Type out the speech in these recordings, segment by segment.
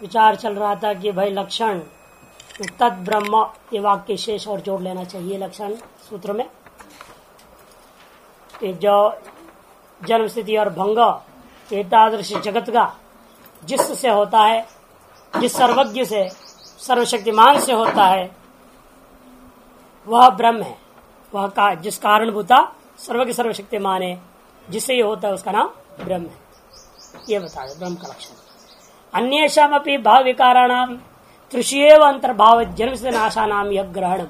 विचार चल रहा था कि भाई लक्षण, तद ब्रह्म ये वाक्य शेष और जोड़ लेना चाहिए लक्षण सूत्र में। जो जन्म स्थिति और भंग एतादृश जगत का जिससे होता है, जिस सर्वज्ञ से, सर्वशक्तिमान से होता है, वह ब्रह्म है। वह का, जिस कारणभूता सर्वज्ञ सर्वशक्तिमान है, जिससे ये होता है, उसका नाम ब्रह्म है। ये बता दो ब्रह्म का लक्षण अन्यम अपनी भाव विकाराणाम तृषिएव अंतर्भाव जन्म से नाशा नाम यह ग्रहण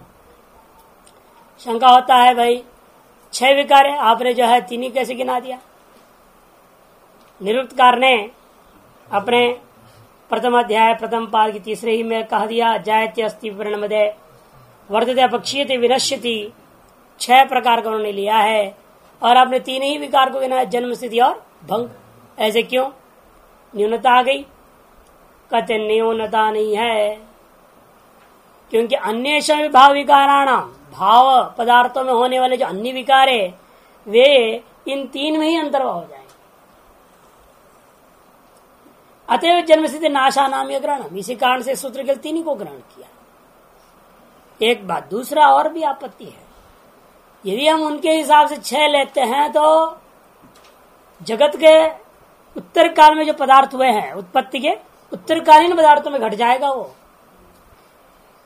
शंका होता है भाई, छह विकार है, आपने जो है तीन ही कैसे गिना दिया? निरुक्तकार ने अपने प्रथम अध्याय, प्रथम पाद की तीसरे ही में कह दिया, जायते अस्थि वर्णमदे वर्धते अपक्षीय विनश्यति, छह प्रकार का उन्होंने लिया है, और आपने तीन ही विकार को गिना जन्म स्थिति और भंग। ऐसे क्यों? न्यूनता आ गई। कहते, न्यूनता नहीं है। क्योंकि अन्य भाव विकाराणाम भाव पदार्थों में होने वाले जो अन्य विकार है, वे इन तीन में ही अंतर्भाव हो जाए अतएव जन्म सिद्ध नाशा नाम यह ग्रहण इसी कारण से सूत्र के तीन को ग्रहण किया। एक बात, दूसरा और भी आपत्ति है। यदि हम उनके हिसाब से छह लेते हैं तो जगत के उत्तर काल में जो पदार्थ हुए हैं, उत्पत्ति के, उत्तरकालीन पदार्थों में घट जाएगा वो।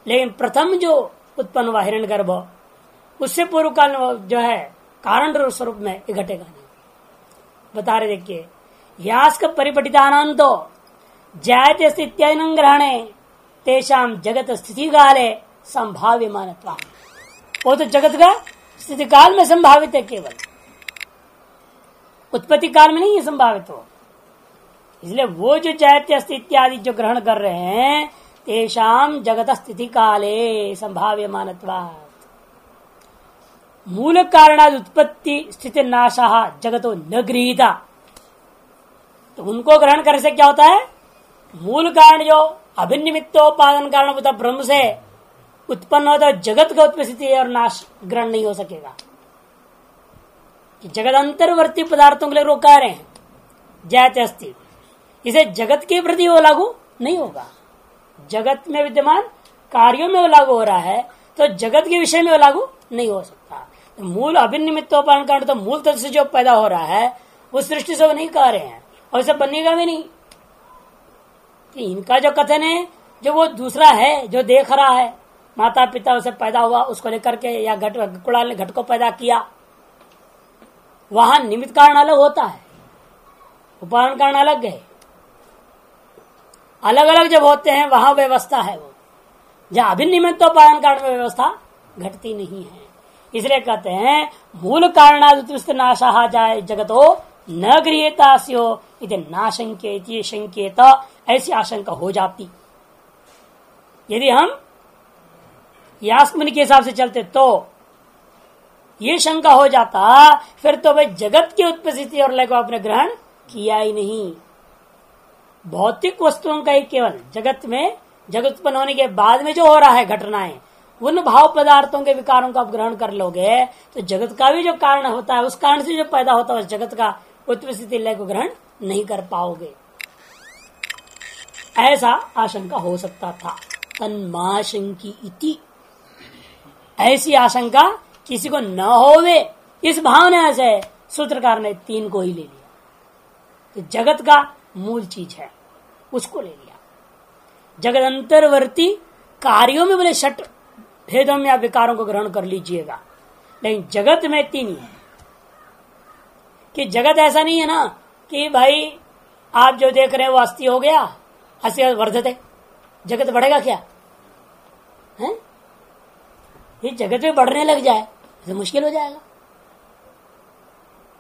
लेकिन प्रथम जो उत्पन्न हुआ हिरण गर्भ उससे पूर्व काल जो है, कारण स्वरूप में घटेगा नहीं। बता रहे देखिए यास का परिपटितानंतो, जायते इत्यादि ग्रहणे तेषाम जगत स्थिति काले संभाव्य मानत्वा वो तो जगत का स्थिति काल में संभावित है केवल। उत्पत्ति काल में नहीं है संभावित हो इसलिए वो जो चैत्य इत्यादि जो ग्रहण कर रहे हैं तेषाम जगत स्थिति काले संभाव्य मानत्वा मूल कारणाद उत्पत्ति, स्थिति नाशा, जगतो न गृहिता तो उनको ग्रहण करने से क्या होता है? मूल कारण जो अभिनिमित्तोपादन कारण होता ब्रह्म से उत्पन्न होता है, जगत का उत्पत्ति और नाश ग्रहण नहीं हो सकेगा। कि जगत अंतर्वर्ती पदार्थों के लिए रोका रहे हैं, जयते अस्थि इसे जगत के प्रति वो लागू नहीं होगा। जगत में विद्यमान, कार्यों में वो लागू हो रहा है तो जगत के विषय में वो लागू नहीं हो सकता। तो मूल अभिनिमित्तोपादन कारण तो मूल तत्व से जो पैदा हो रहा है उस दृष्टि से वो नहीं कह रहे हैं, और इसे बनेगा भी नहीं। कि इनका जो कथन है, जो वो दूसरा है, जो देख रहा है माता पिता उसे पैदा हुआ, उसको लेकर के या घट, कुड़ाल ने घट को पैदा किया, वहाँ निमित्त कारण अलग होता है। उपारण कारण अलग है। अलग अलग जब होते हैं, वहाँ व्यवस्था है वो। जहाँ अभिनिमित्त उपायन कारण में व्यवस्था घटती नहीं है। इसलिए कहते हैं, मूल कारणादुत्कृष्ट नाशा जाए जगतो न गृहता नाशंके संकेत ऐसी आशंका हो जाती। यदि हम यास्मनि के हिसाब से चलते तो ये शंका हो जाता, फिर तो भाई जगत की उत्पत्ति और लय को आपने ग्रहण किया ही नहीं। भौतिक वस्तुओं का ही केवल जगत में, जगत उत्पन्न होने के बाद में जो हो रहा है घटनाएँ, उन भाव पदार्थों के विकारों को आप ग्रहण कर लोगे तो जगत का भी जो कारण होता है, उस कारण से जो पैदा होता है, उस जगत का उत्पत्ति लय को ग्रहण नहीं कर पाओगे। ऐसा आशंका हो सकता था। तन्माशंकी इति। ऐसी आशंका किसी को न होवे, इस भावना से सूत्रकार ने तीन को ही ले लिया। तो जगत का मूल चीज़ है। उसको ले लिया। जगत अंतर्वर्ती कार्यो में बोले छठ भेदों में आप विकारों को ग्रहण कर लीजिएगा। लेकिन जगत में तीन ही। कि जगत ऐसा नहीं है ना कि भाई, आप जो देख रहे हैं वो अस्थि हो गया, अस्थि वर्धते। जगत बढ़ेगा क्या? है? ये जगत में बढ़ने लग जाए तो मुश्किल हो जाएगा।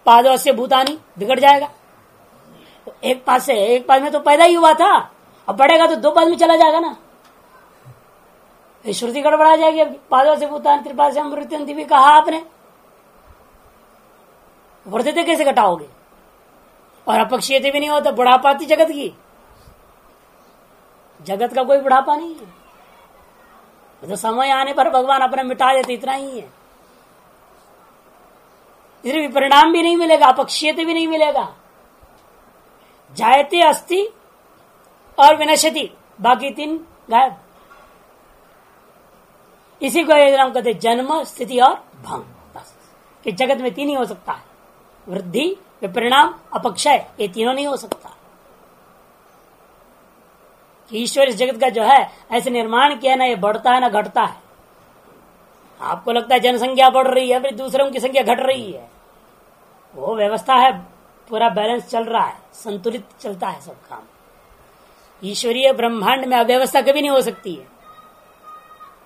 पादों से भूतानी बिगड़ जाएगा। एक पास से, एक पास में तो पैदा ही हुआ था। अब बढ़ेगा तो दो पास में चला जाएगा ना। श्रुति गड़बड़ा जाएगी अब। पादों से भूतान त्रिपाद से अमृत्यु भी कहा आपने। वर्धते कैसे घटाओगे? और अपक्षीय भी नहीं होता बुढ़ापा थी जगत की। जगत का कोई बुढ़ापा नहीं है। तो समय आने पर भगवान अपने मिटा देते, इतना ही है। इसलिए परिणाम भी नहीं मिलेगा, अपक्षीयते भी नहीं मिलेगा। जायते अस्थि और विनशति बाकी तीन गायब। इसी को नाम कहते जन्म, स्थिति और भंग। बस। कि जगत में तीन ही हो सकता है। वृद्धि, विपरिणाम, अपक्षय, ये तीनों नहीं हो सकता। ईश्वर इस जगत का जो है, ऐसे निर्माण किया ना, ये बढ़ता है ना, घटता है। आपको लगता है जनसंख्या बढ़ रही है, फिर दूसरों की संख्या घट रही है। वो व्यवस्था है पूरा बैलेंस चल रहा है, संतुलित चलता है सब काम। ईश्वरीय ब्रह्मांड में अव्यवस्था कभी नहीं हो सकती है।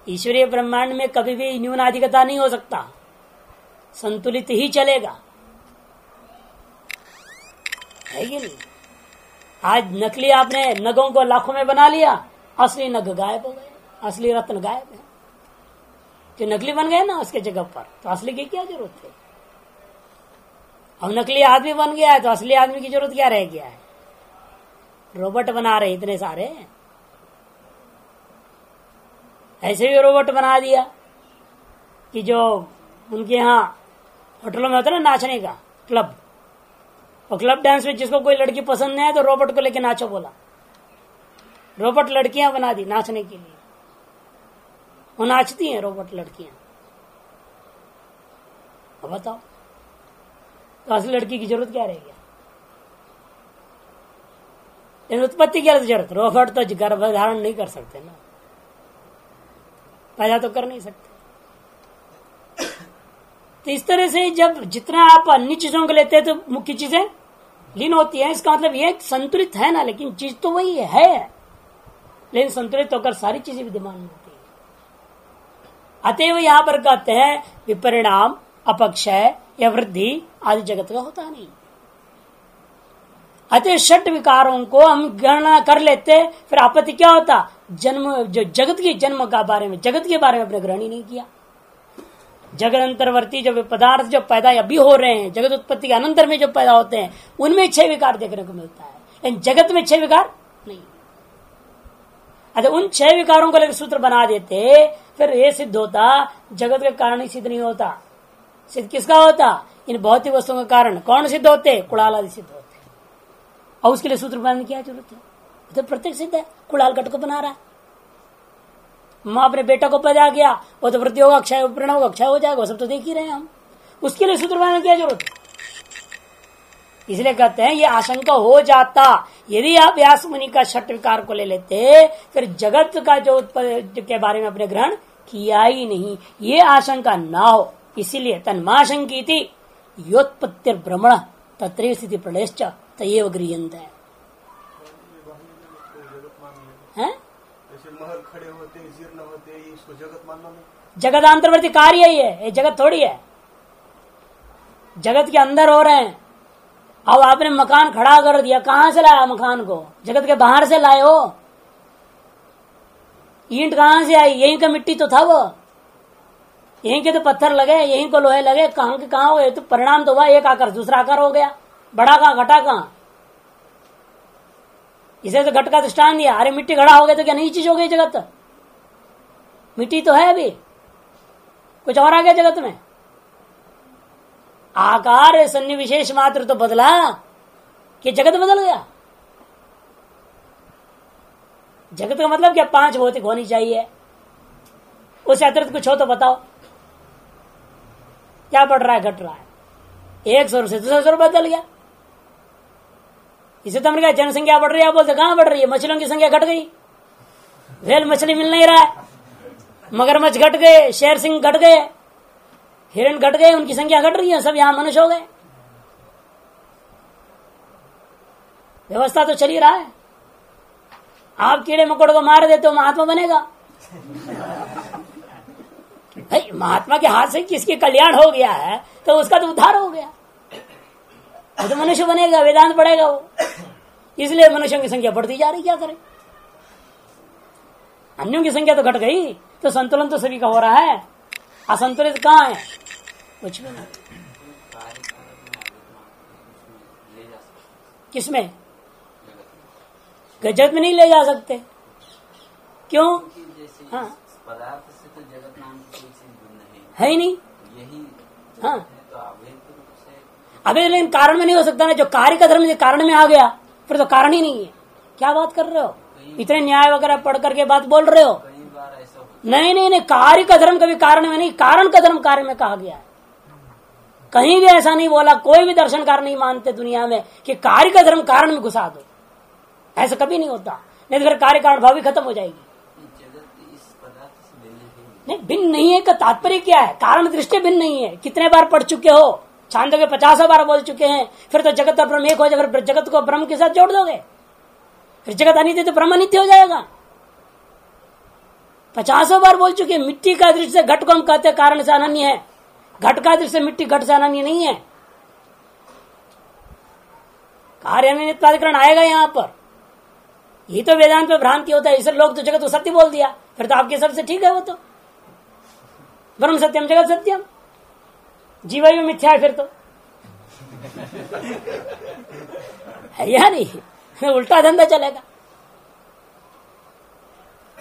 ईश्वरीय ब्रह्मांड में कभी भी न्यूनाधिकता नहीं हो सकता। संतुलित ही चलेगा। है कि नहीं? आज नकली आपने नगों को लाखों में बना लिया, असली नग गायब हो गए, असली रत्न गायब है। जो नकली बन गए ना उसके जगह पर तो असली की क्या ज़रूरत है? अब नकली आदमी बन गया है तो असली आदमी की ज़रूरत क्या रह गया है? रोबोट बना रहे इतने सारे। ऐसे भी रोबोट बना दिया कि जो उनके यहाँ होटलों में होता है ना नाचने का, क्लब। और क्लब डांस में जिसको कोई लड़की पसंद नहीं है तो रोबोट को लेके नाचो बोला। रोबोट लड़कियाँ बना दी नाचने के लिए। वो नाचती हैं रोबोट लड़कियाँ। बताओ। तो असली लड़की की ज़रूरत क्या रहेगी उत्पत्ति की ज़रूरत रोबोट तो गर्भ धारण नहीं कर सकते ना। पैदा तो कर नहीं सकते। तो इस तरह से जब जितना आप अन्य चीज़ों को लेते हैं तो मुख्य चीज़ें लीन होती है। इसका मतलब ये संतुलित है ना, लेकिन चीज़ तो वही है। लेकिन संतुलित होकर सारी चीज़ें विद्यमान होती है। अतएव यहाँ पर कहते हैं, विपरिणाम, अपक्षय या वृद्धि आदि जगत का होता नहीं। अतः षट विकारों को हम गणना कर लेते, फिर आपत्ति क्या होता? जन्म, जो जगत के जन्म का बारे में, जगत के बारे में अपने ग्रहण ही नहीं किया। जगत अंतर्वर्ती जो पदार्थ जो पैदा अभी हो रहे हैं, जगत उत्पत्ति के अनंतर में जो पैदा होते हैं, उनमें छह विकार देखने को मिलता है। लेकिन जगत में छह विकार नहीं। अच्छा उन छह विकारों को लेकर सूत्र बना देते, फिर ये सिद्ध होता, जगत के कारण ही सिद्ध नहीं होता। सिद्ध किसका होता? इन भौतिक वस्तुओं के कारण। कौन सिद्ध होते? कुड़ाल आदि सिद्ध होते। और उसके लिए सूत्र बनाने की क्या ज़रूरत है? तो प्रत्येक सिद्ध है। कुड़ाल कट को बना रहा है। माँ अपने बेटा को पैदा किया, वो तो वृद्धि होगा अक्षय प्रण होगा अक्षय हो जाएगा सब तो देख ही रहे हैं हम। उसके लिए सूत्र बनाने की क्या ज़रूरत इसलिए कहते हैं, ये आशंका हो जाता। यदि आप व्यास मुनि का छठ विकार को ले लेते, फिर जगत का जो उत्पाद के बारे में अपने ग्रहण किया ही नहीं। ये आशंका ना हो। इसीलिए तन्माशंकी थी योत्पत्ति भ्रमण तत्र स्थिति प्रलय तय गृहंत है? जगत कार्य ही है, ये जगत थोड़ी है। जगत के अंदर हो रहे हैं। अब आपने मकान खड़ा कर दिया, कहाँ से लाया मकान को? जगत के बाहर से लाए हो। ईंट कहाँ से आई? यहीं का मिट्टी तो था वो। यहीं के तो पत्थर लगे, यहीं को लोहे लगे, कहाँ के कहा हुए? तो परिणाम तो हुआ, एक आकर, दूसरा आकार हो गया। बड़ा कहा, घटा कहा? इसे तो घट का दृष्टान दिया। अरे मिट्टी घड़ा हो गया तो क्या नई चीज़ हो गई जगत? मिट्टी तो है अभी। कुछ और आ गया जगत में? आकार सन्निविशेष मात्र तो बदला, कि जगत बदल गया? जगत का मतलब क्या? पाँच भौतिक होनी चाहिए। उसे अतिरिक्त कुछ हो तो बताओ। क्या बढ़ रहा है? घट रहा है। एक सौ से दूसरा सौ बदल गया। इसे तो हमने कहा, जनसंख्या बढ़ रही है बोलते, कहाँ बढ़ रही है? मछलियों की संख्या घट गई। वेल मछली मिल नहीं रहा है। मगरमच्छ घट गए, शेर सिंह घट गए, हिरण घट गए, उनकी संख्या घट रही है, सब यहाँ मनुष्य हो गए। व्यवस्था तो चल ही रहा है। आप कीड़े मकोड़ को मार देते हो, महात्मा बनेगा। भाई, महात्मा के हाथ से किसके कल्याण हो गया है तो उसका तो उद्धार हो गया। तो मनुष्य बनेगा, वेदांत पढ़ेगा वो। इसलिए मनुष्यों की संख्या बढ़ती जा रही, क्या करे? अन्यों की संख्या तो घट गई तो संतुलन तो सभी का हो रहा है। असंतुलित कहाँ है? कुछ भी नहीं। किसमें? गजत में नहीं ले जा सकते। क्यों? हाँ पदार्थ से तो जगत नाम है ही नहीं। यही हाँ। अभी लेकिन कारण में नहीं हो सकता ना जो कार्य का धर्म कारण में आ गया फिर तो कारण ही नहीं है। क्या बात कर रहे हो? इतने न्याय वगैरह पढ़ करके बात बोल रहे हो? नहीं नहीं नहीं कार्य का धर्म कभी कारण में नहीं कारण का धर्म कार्य में कहा गया है। कहीं भी ऐसा नहीं बोला कोई भी दर्शनकार नहीं मानते दुनिया में कि कार्य का धर्म कारण में घुसा दो। ऐसा कभी नहीं होता। नहीं तो फिर कार्य कारण भाव भी खत्म हो जाएगी। नहीं, भिन्न नहीं है का तात्पर्य क्या है? कारण दृष्टि भिन्न नहीं है। कितने बार पढ़ चुके हो? छांदो के पचासों बार बोल चुके हैं। फिर तो जगत और ब्रह्म एक हो जाए, फिर जगत को ब्रह्म के साथ जोड़ दोगे। फिर जगत अनित्य तो ब्रह्म अनित्य हो जाएगा। पचासों बार बोल चुके हैं, मिट्टी का से घट को हम कहते कारण से अनन्य है। घट का से मिट्टी घट से अनन्य नहीं है। कार्य अनित्याधिकरण आएगा यहाँ पर। ये तो वेदांत में भ्रांति होता है इसलिए लोग तो जगत को सत्य बोल दिया। फिर तो आपके सबसे ठीक है वो तो। ब्रह्म सत्यम, जगत सत्यम। जीवायु मिथ्या है फिर तो। है या नहीं? उल्टा धंधा चलेगा।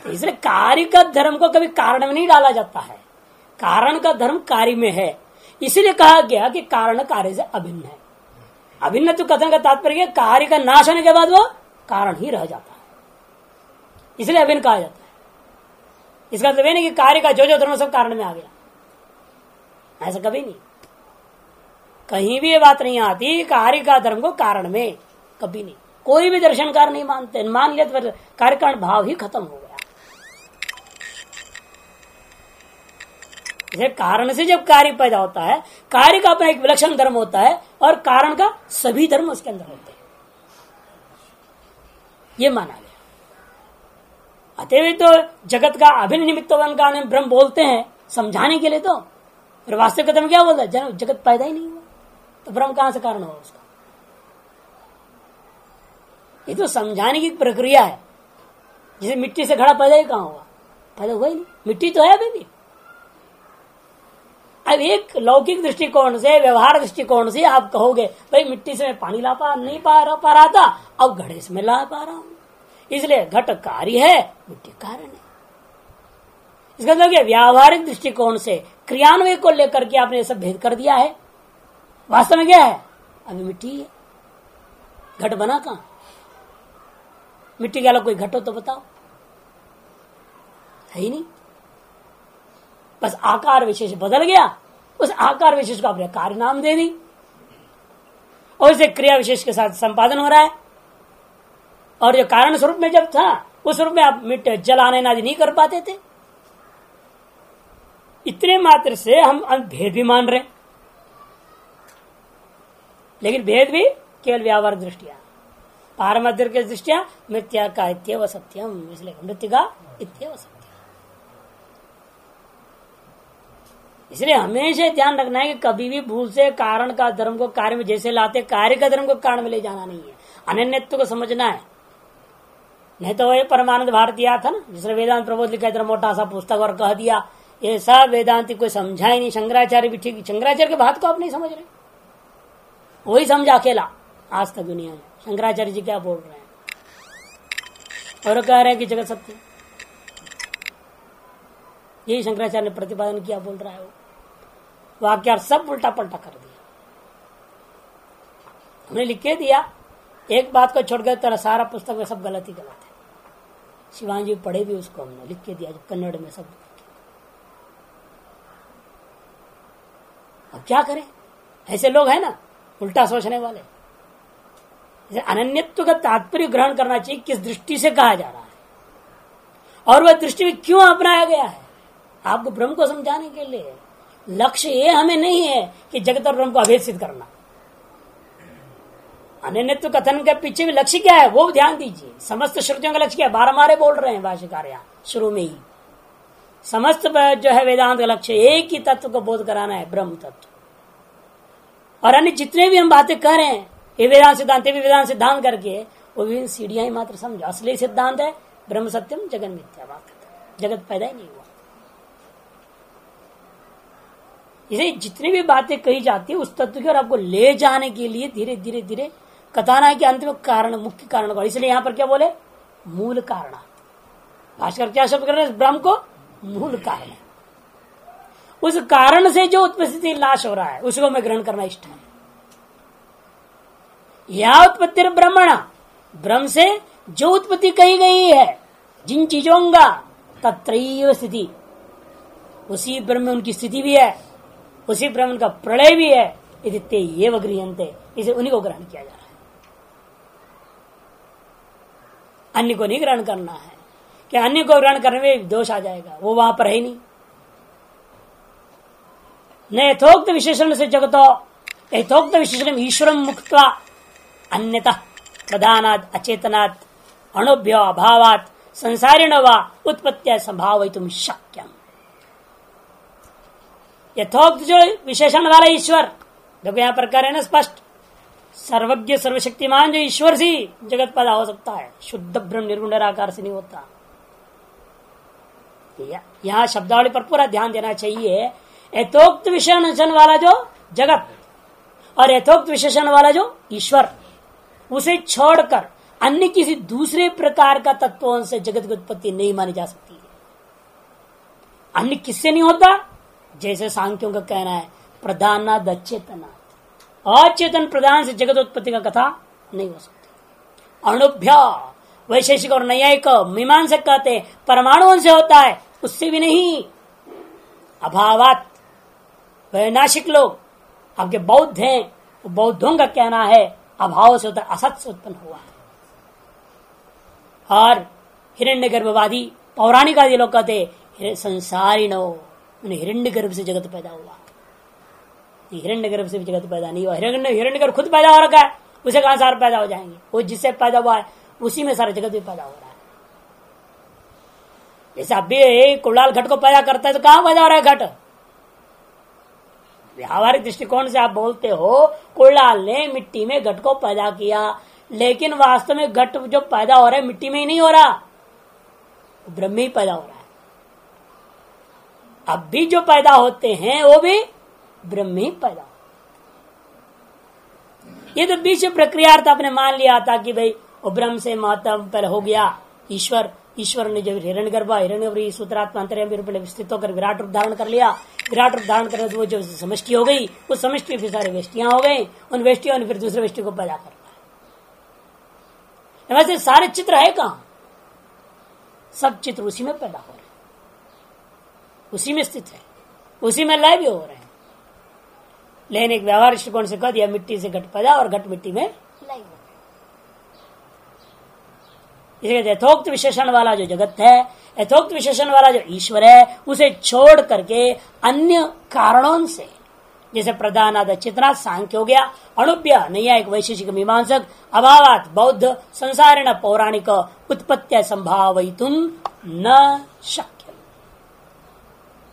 इसलिए कार्य का धर्म को कभी कारण में नहीं डाला जाता है। कारण का धर्म कार्य में है। इसीलिए कहा गया कि कारण कार्य से अभिन्न है। अभिन्न तो कथन का तात्पर्य कार्य का नाश होने के बाद वो कारण ही रह जाता है। इसलिए अभिन्न कहा जाता है। इसका मतलब नहीं कि कार्य का जो जो धर्म सब कारण में आ गया। ऐसा कभी नहीं। कहीं भी ये बात नहीं आती कार्य का धर्म को कारण में। कभी नहीं। कोई भी दर्शनकार नहीं मानते। मान लिया तो कार्य कारण भाव ही खत्म हो गया। इसे कारण से जब कार्य पैदा होता है, कार्य का अपना एक विलक्षण धर्म होता है और कारण का सभी धर्म उसके अंदर होते हैं। ये माना गया। अतएव तो जगत का अभिन्न निमित्त कारण ब्रह्म बोलते हैं, समझाने के लिए तो। फिर वास्तविक धर्म क्या बोलता है जगत पैदा ही नहीं हुआ। तो ब्रह्म कहाँ से कारण होगा उसका? ये तो समझाने की प्रक्रिया है। जैसे मिट्टी से घड़ा पैदा ही कहाँ हुआ? पैदा हुआ ही नहीं। मिट्टी तो है अभी भी। अब एक लौकिक दृष्टिकोण से, व्यवहार दृष्टिकोण से आप कहोगे, भाई मिट्टी से मैं पानी ला पा, नहीं पा रहा पा रहा था, अब घड़े से मैं ला पा रहा हूँ। इसलिए घट कार्य है मिट्टी कारण है। इसका मतलब व्यावहारिक दृष्टिकोण से क्रियान्वय को लेकर के आपने सब भेद कर दिया है। वास्तव में क्या है? अभी मिट्टी है। घट बना कहा? मिट्टी के अलग कोई घट हो तो बताओ। है ही नहीं। बस आकार विशेष बदल गया। उस आकार विशेष को आपने कार्य नाम दे दी। और इसे क्रिया विशेष के साथ संपादन हो रहा है। और जो कारण स्वरूप में जब था, उस रूप में आप मिट्टी जल आने आदि नहीं कर पाते थे। इतने मात्र से हम भेद भी मान रहे लेकिन भेद भी केवल व्यावहार दृष्टिया। पारमद्र के दृष्टिया मृत्या का इत्यव सत्यम। इसलिए मृत्यु का इत्यव सत्यम। इसलिए हमेशा ध्यान रखना है कि कभी भी भूल से कारण का धर्म को कार्य में जैसे लाते, कार्य का धर्म को कारण में ले जाना नहीं है। अनन्यत्व को समझना है। नहीं तो ये परमानंद भारतीय था ना, जिसने वेदांत प्रबोध लिखा इतना मोटा सा पुस्तक और कह दिया। ये सब वेदांति कोई समझा ही नहीं, शंकराचार्य भी ठीक, शंकराचार्य के बात को आप नहीं समझ रहे। वही समझा अकेला, आज तक दुनिया में। शंकराचार्य जी क्या बोल रहे हैं? और कह रहे हैं कि जगत सत्य। यही शंकराचार्य ने प्रतिपादन किया, बोल रहा है वो। वाक्य सब उल्टा पलटा कर दिया। हमने लिख के दिया, एक बात को छोड़ गए तेरा सारा पुस्तक में सब गलत ही गलत है। शिवान जी पढ़े भी उसको हमने, लिख के दिया जो कन्नड़ में सब। अब क्या करें? ऐसे लोग हैं ना, उल्टा सोचने वाले। अनन्यत्व का तात्पर्य ग्रहण करना चाहिए, किस दृष्टि से कहा जा रहा है। और वह दृष्टि में क्यों अपनाया गया है? आपको ब्रह्म को समझाने के लिए। लक्ष्य ये हमें नहीं है कि जगत और ब्रह्म को अभेद सिद्ध करना। अन्यत्व कथन के पीछे भी लक्ष्य क्या है? वो ध्यान दीजिए। समस्त श्रुतियों का लक्ष्य क्या बारह मारे बोल रहे हैं भाष्यकार यहाँ शुरू में ही। समस्त जो है वेदांत का लक्ष्य एक ही तत्व को बोध कराना है, ब्रह्म तत्व। और अन्य जितने भी हम बातें कर रहे हैं, ये वेदांत सिद्धांत भी वेदांत सिद्धांत करके, वो भी सीढ़ियाँ ही मात्र समझो। असली सिद्धांत है, ब्रह्म सत्यम, जगन मिथ्या जगत पैदा ही नहीं हुआ। इसे जितनी भी बातें कही जाती है, उस तत्व की और आपको ले जाने के लिए धीरे धीरे धीरे कथाना के अंत में कारण, मुख्य कारण को। इसलिए यहाँ पर क्या बोले? मूल कारण। भास्कर क्या शब्द कर रहे हैं? ब्रह्म को मूल कारण। उस कारण से जो उत्पत्ति लाश हो रहा है, उसको मैं ग्रहण करना इष्ट है। या उत्पत्ति ब्रह्मण। ब्रह्म से जो उत्पत्ति कही गई है, जिन चीज़ों का तत्र स्थिति, उसी ब्रह्म में उनकी स्थिति भी है, उसी ब्रह्म का प्रलय भी है ये गृहते इसे उन्हीं को ग्रहण किया जा रहा है। अन्य को नहीं ग्रहण करना है। कि अन्य को ग्रहण करने में दोष आ जाएगा। वो वहाँ पर है नहीं। यथोक्त विशेषण से जगतो, यथोक्त विशेषण ईश्वर मुक्त अन्यतः प्रधानात्, अचेतनात्, अणुभ्य अभावात, संसारिण व उत्पत्ति संभाव तुम शक्यम। यथोक्त जो विशेषण वाला ईश्वर, देखो यहाँ पर कह रहे ना स्पष्ट। सर्वज्ञ, सर्वशक्तिमान जो ईश्वर से जगत पैदा हो सकता है। शुद्ध ब्रह्म निर्गुण आकार से नहीं होता। यहाँ शब्दावली पर पूरा ध्यान देना चाहिए। यथोक्त विशेषण वाला जो जगत और यथोक्त विशेषण वाला जो ईश्वर, उसे छोड़कर अन्य किसी दूसरे प्रकार का तत्वों से जगत की उत्पत्ति नहीं मानी जा सकती। है अन्य किससे नहीं होता? जैसे सांख्यों का कहना है, प्रधाना दचेतना। अचेतन प्रधान से जगत उत्पत्ति का कथा नहीं हो सकती। अणुभ्य, वैशेषिक और न्यायिक मीमांसक कहते परमाणुओं से होता है, उससे भी नहीं। अभावात, वैनाशिक लोग, आपके बौद्ध हैं, बौद्धों का कहना है, अभाव से होता असत से उत्पन्न हुआ है। और हिरण्य गर्भवादी पौराणिक आदि लोग कहते संसारी नो हिरण्य गर्भ से जगत पैदा हुआ। हिरण्य गर्भ से भी जगत पैदा नहीं हुआ। हिरण्य हिरण्य गर्भ खुद पैदा हो रखा है, उसे कहा सारे पैदा हो जाएँगे? वो जिससे पैदा हुआ है, उसी में सारा जगत भी पैदा हो रहा है। जैसे अभी कुलाल घट को पैदा करता है तो कहाँ पैदा हो रहा है घट? व्यावहारिक दृष्टिकोण से आप बोलते हो, कुलाल ने मिट्टी में घट को पैदा किया, लेकिन वास्तव में घट जो पैदा हो रहा है, मिट्टी में ही नहीं हो रहा। ब्रह्म ही पैदा हो रहा है। अब भी जो पैदा होते हैं, वो भी ब्रह्म ही पैदा। ये तो बीच प्रक्रिया आपने मान लिया था कि भाई, वो ब्रह्म से महत्व पर हो गया, ईश्वर। ईश्वर ने जब हिरण गर्भा, हिरण सूत्रात्मा अंतर स्थित होकर विराट रूप धारण कर लिया। विराट रूप धारण करने से वो जो समष्टि हो गई उस समष्टि फिर सारे वेष्टियाँ हो गई। उन वेष्टियों ने फिर दूसरे वेष्टि को पैदा कर वैसे सारे चित्र है कहा? सब चित्र उसी में पैदा हो रहे उसी में स्थित है। उसी में लय भी हो रहे लेकिन एक व्यवहार दृष्टिकोण से कह दिया? मिट्टी से घट पैदा और घट मिट्टी में हो यथोक्त विशेषण वाला जो जगत है यथोक्त विशेषण वाला जो ईश्वर है उसे छोड़ करके अन्य कारणों से जैसे प्रधान आद चित्रा सांख्य हो गया अणुभ्य नैया एक वैशेषिक मीमांसक अभावात बौद्ध संसारण पौराणिक उत्पत्ति संभाव न शक्य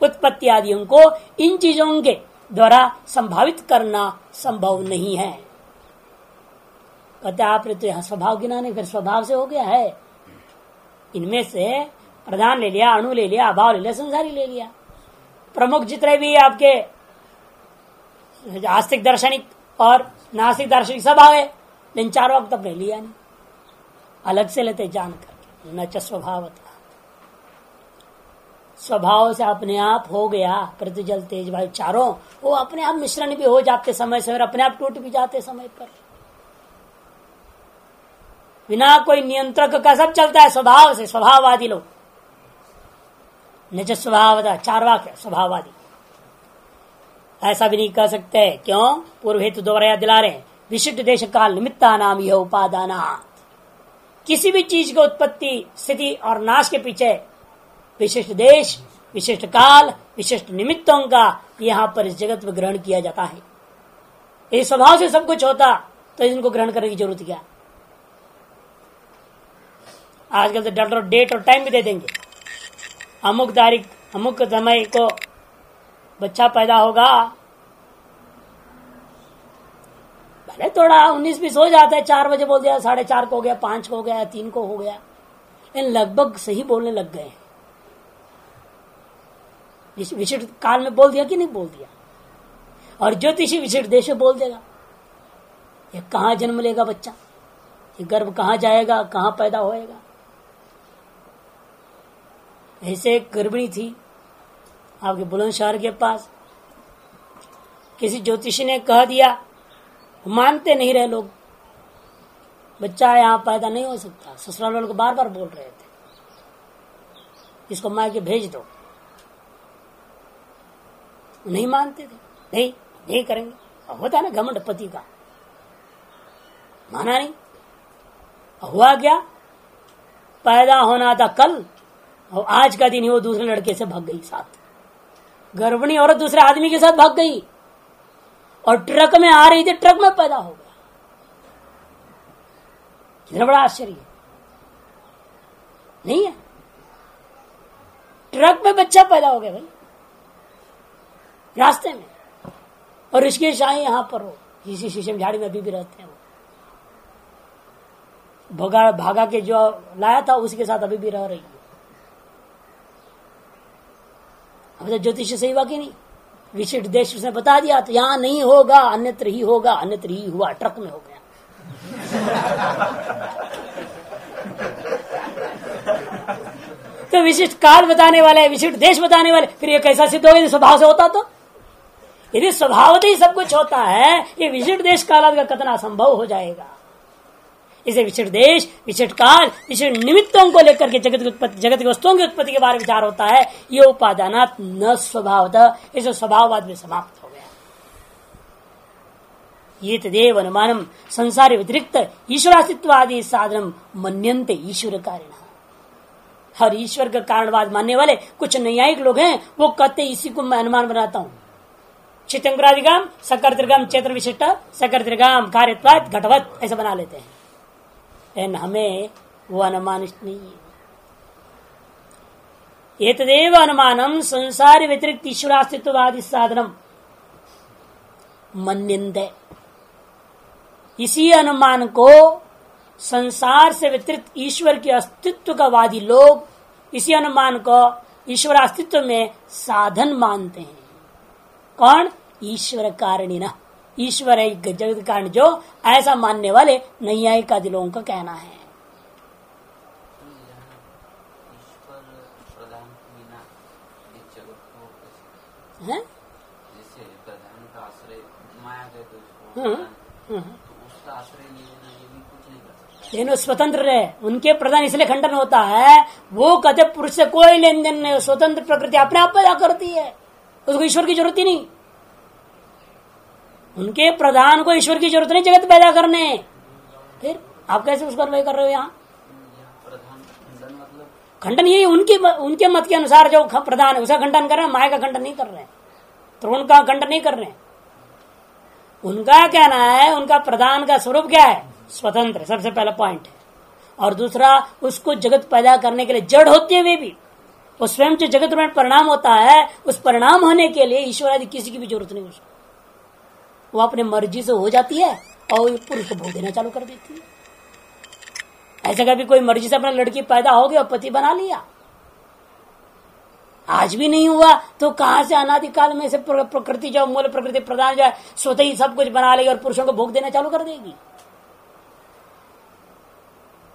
उत्पत्ति आदियों को इन चीज़ों के द्वारा संभावित करना संभव नहीं है। कहते आपने तो स्वभाव गिना नहीं, फिर स्वभाव से हो गया है। इनमें से प्रधान ले लिया, अणु ले लिया, अभाव ले लिया, संसारी ले लिया। प्रमुख जितने भी आपके आस्तिक दार्शनिक और नास्तिक दार्शनिक सब गए लेकिन चार वक्त अपने लिया नहीं। अलग से लेते जान करके, न स्वभाव स्वभाव से अपने आप हो गया पृथ्वी जल तेज भाई चारों, वो अपने आप मिश्रण भी हो जाते समय से अपने आप टूट भी जाते समय पर। बिना कोई नियंत्रक का सब चलता है स्वभाव से, स्वभाववादी लोग। निज स्वभाव चार वाक्य स्वभाववादी। ऐसा भी नहीं कह सकते, क्यों? पूर्व हेतु दोबारा याद दिला रहे विशिष्ट देश काल निमित्ता नाम यह उपादान किसी भी चीज़ की उत्पत्ति, स्थिति और नाश के पीछे विशिष्ट देश, विशिष्ट काल, विशिष्ट निमित्तों का यहाँ पर इस जगत में ग्रहण किया जाता है। इस स्वभाव से सब कुछ होता तो इनको ग्रहण करने की ज़रूरत क्या? आजकल तो डॉक्टर डेट और टाइम भी दे देंगे। अमुक तारीख, अमुक समय को बच्चा पैदा होगा। भले थोड़ा उन्नीस बीस हो जाता है, चार बजे बोल दिया साढ़े चार को हो गया, पाँच को हो गया, तीन को हो गया। लेकिन लगभग सही बोलने लग गए विशिष्ट काल में बोल दिया कि नहीं बोल दिया? और ज्योतिषी विशिष्ट देश में बोल देगा। ये कहा जन्म लेगा बच्चा? ये गर्भ कहाँ जाएगा? कहाँ पैदा होएगा? ऐसे एक गर्भिणी थी, आपके बुलंदशहर के पास। किसी ज्योतिषी ने कह दिया, मानते नहीं रहे लोग। बच्चा यहाँ पैदा नहीं हो सकता। ससुराल वालों को बार बार बोल रहे थे। इसको माँ के भेज दो। नहीं मानते थे। नहीं नहीं करेंगे। अब होता ना घमंड पति का। माना नहीं। हुआ क्या? पैदा होना था कल, और आज का दिन ही वो दूसरे लड़के से भाग गई साथ। गर्भिणी औरत दूसरे आदमी के साथ भाग गई। और ट्रक में आ रही थी, ट्रक में पैदा हो गया। कितना बड़ा आश्चर्य। नहीं है। ट्रक में बच्चा पैदा हो गया भाई। रास्ते में। और इसके शाही यहाँ पर हो। इसी शीशम झाड़ी में अभी भी रहते हैं वो। भगा, भागा के जो लाया था उसके साथ अभी भी रह रही है। अब तो ज्योतिष सही हुआ नहीं। विशिष्ट देश उसने बता दिया तो यहाँ नहीं होगा, अन्यत्र ही होगा, अन्यत्र ही हुआ, ट्रक में हो गया। तो विशिष्ट काल बताने वाले विशिष्ट देश बताने वाले, फिर ये कैसा सिद्ध हो गया? स्वभाव से होता तो। यदि स्वभाव ही सब कुछ होता है, ये विशिष्ट देश काल का कथन असंभव हो जाएगा। इसे विशिष्ट देश विशिष्ट काल विशिष्ट निमित्तों को लेकर के जगत की उत्पत्ति, जगत की वस्तुओं की उत्पत्ति के बारे में विचार होता है, ये उपादान न स्वभाव इसे स्वभाववाद में समाप्त हो गया। ये तदेव अनुमानम संसार व्यतिरिक्त ईश्वरास्तित्व आदि साधन मनंते ईश्वर कारण हर ईश्वर का कारणवाद मानने वाले कुछ न्यायिक लोग हैं, वो कहते इसी को मैं अनुमान बनाता हूँ। चितंगरादिगम सकर त्रिगम चेत्र विशिष्ट सकर त्रिगम कार्यत्वाद घटवत, ऐसा बना लेते हैं। लेकिन हमें वो अनुमान नहीं है। तदेव अनुमानम संसार व्यतिरिक्त ईश्वरास्तित्ववादी साधनम। मन्यंत इसी अनुमान को संसार से व्यतिरिक्त ईश्वर के अस्तित्व का वादी लोग इसी अनुमान को ईश्वर अस्तित्व में साधन मानते हैं। कौन? ईश्वर कारणि ना। ईश्वर है जगत कारण जो ऐसा मानने वाले नैयायिक आदि लोगों का कहना है। लेकिन स्वतंत्र रहे उनके प्रधान इसलिए खंडन होता है, वो कहते पुरुष से कोई लेन देन नहीं, स्वतंत्र प्रकृति अपने आप पैदा करती है। उसको ईश्वर की ज़रूरत ही नहीं। उनके प्रधान को ईश्वर की ज़रूरत नहीं, जगत पैदा करने। फिर आप कैसे उसको अन्वय कर रहे हो यहाँ? खंडन यही उनके उनके मत के अनुसार जो प्रधान है, उसका खंडन कर रहे हैं, माया का खंडन नहीं कर रहे हैं त्रोण का खंडन नहीं कर रहे हैं। उनका कहना है, उनका प्रधान का स्वरूप क्या है? स्वतंत्र, सबसे पहला पॉइंट है। और दूसरा, उसको जगत पैदा करने के लिए जड़ होते हुए भी वो स्वयं जो जगत में परिणाम होता है, उस परिणाम होने के लिए ईश्वर आदि किसी की भी ज़रूरत नहीं उसको वो अपने मर्ज़ी से हो जाती है और पुरुष को भोग देना चालू कर देती है। ऐसा कभी कोई मर्ज़ी से अपना लड़की पैदा हो गया और पति बना लिया। आज भी नहीं हुआ तो कहाँ से अनादिकाल में से प्रकृति जो मूल प्रकृति प्रधान जो है, स्वतः ही सब कुछ बना लेगी और पुरुषों को भोग देना चालू कर देगी?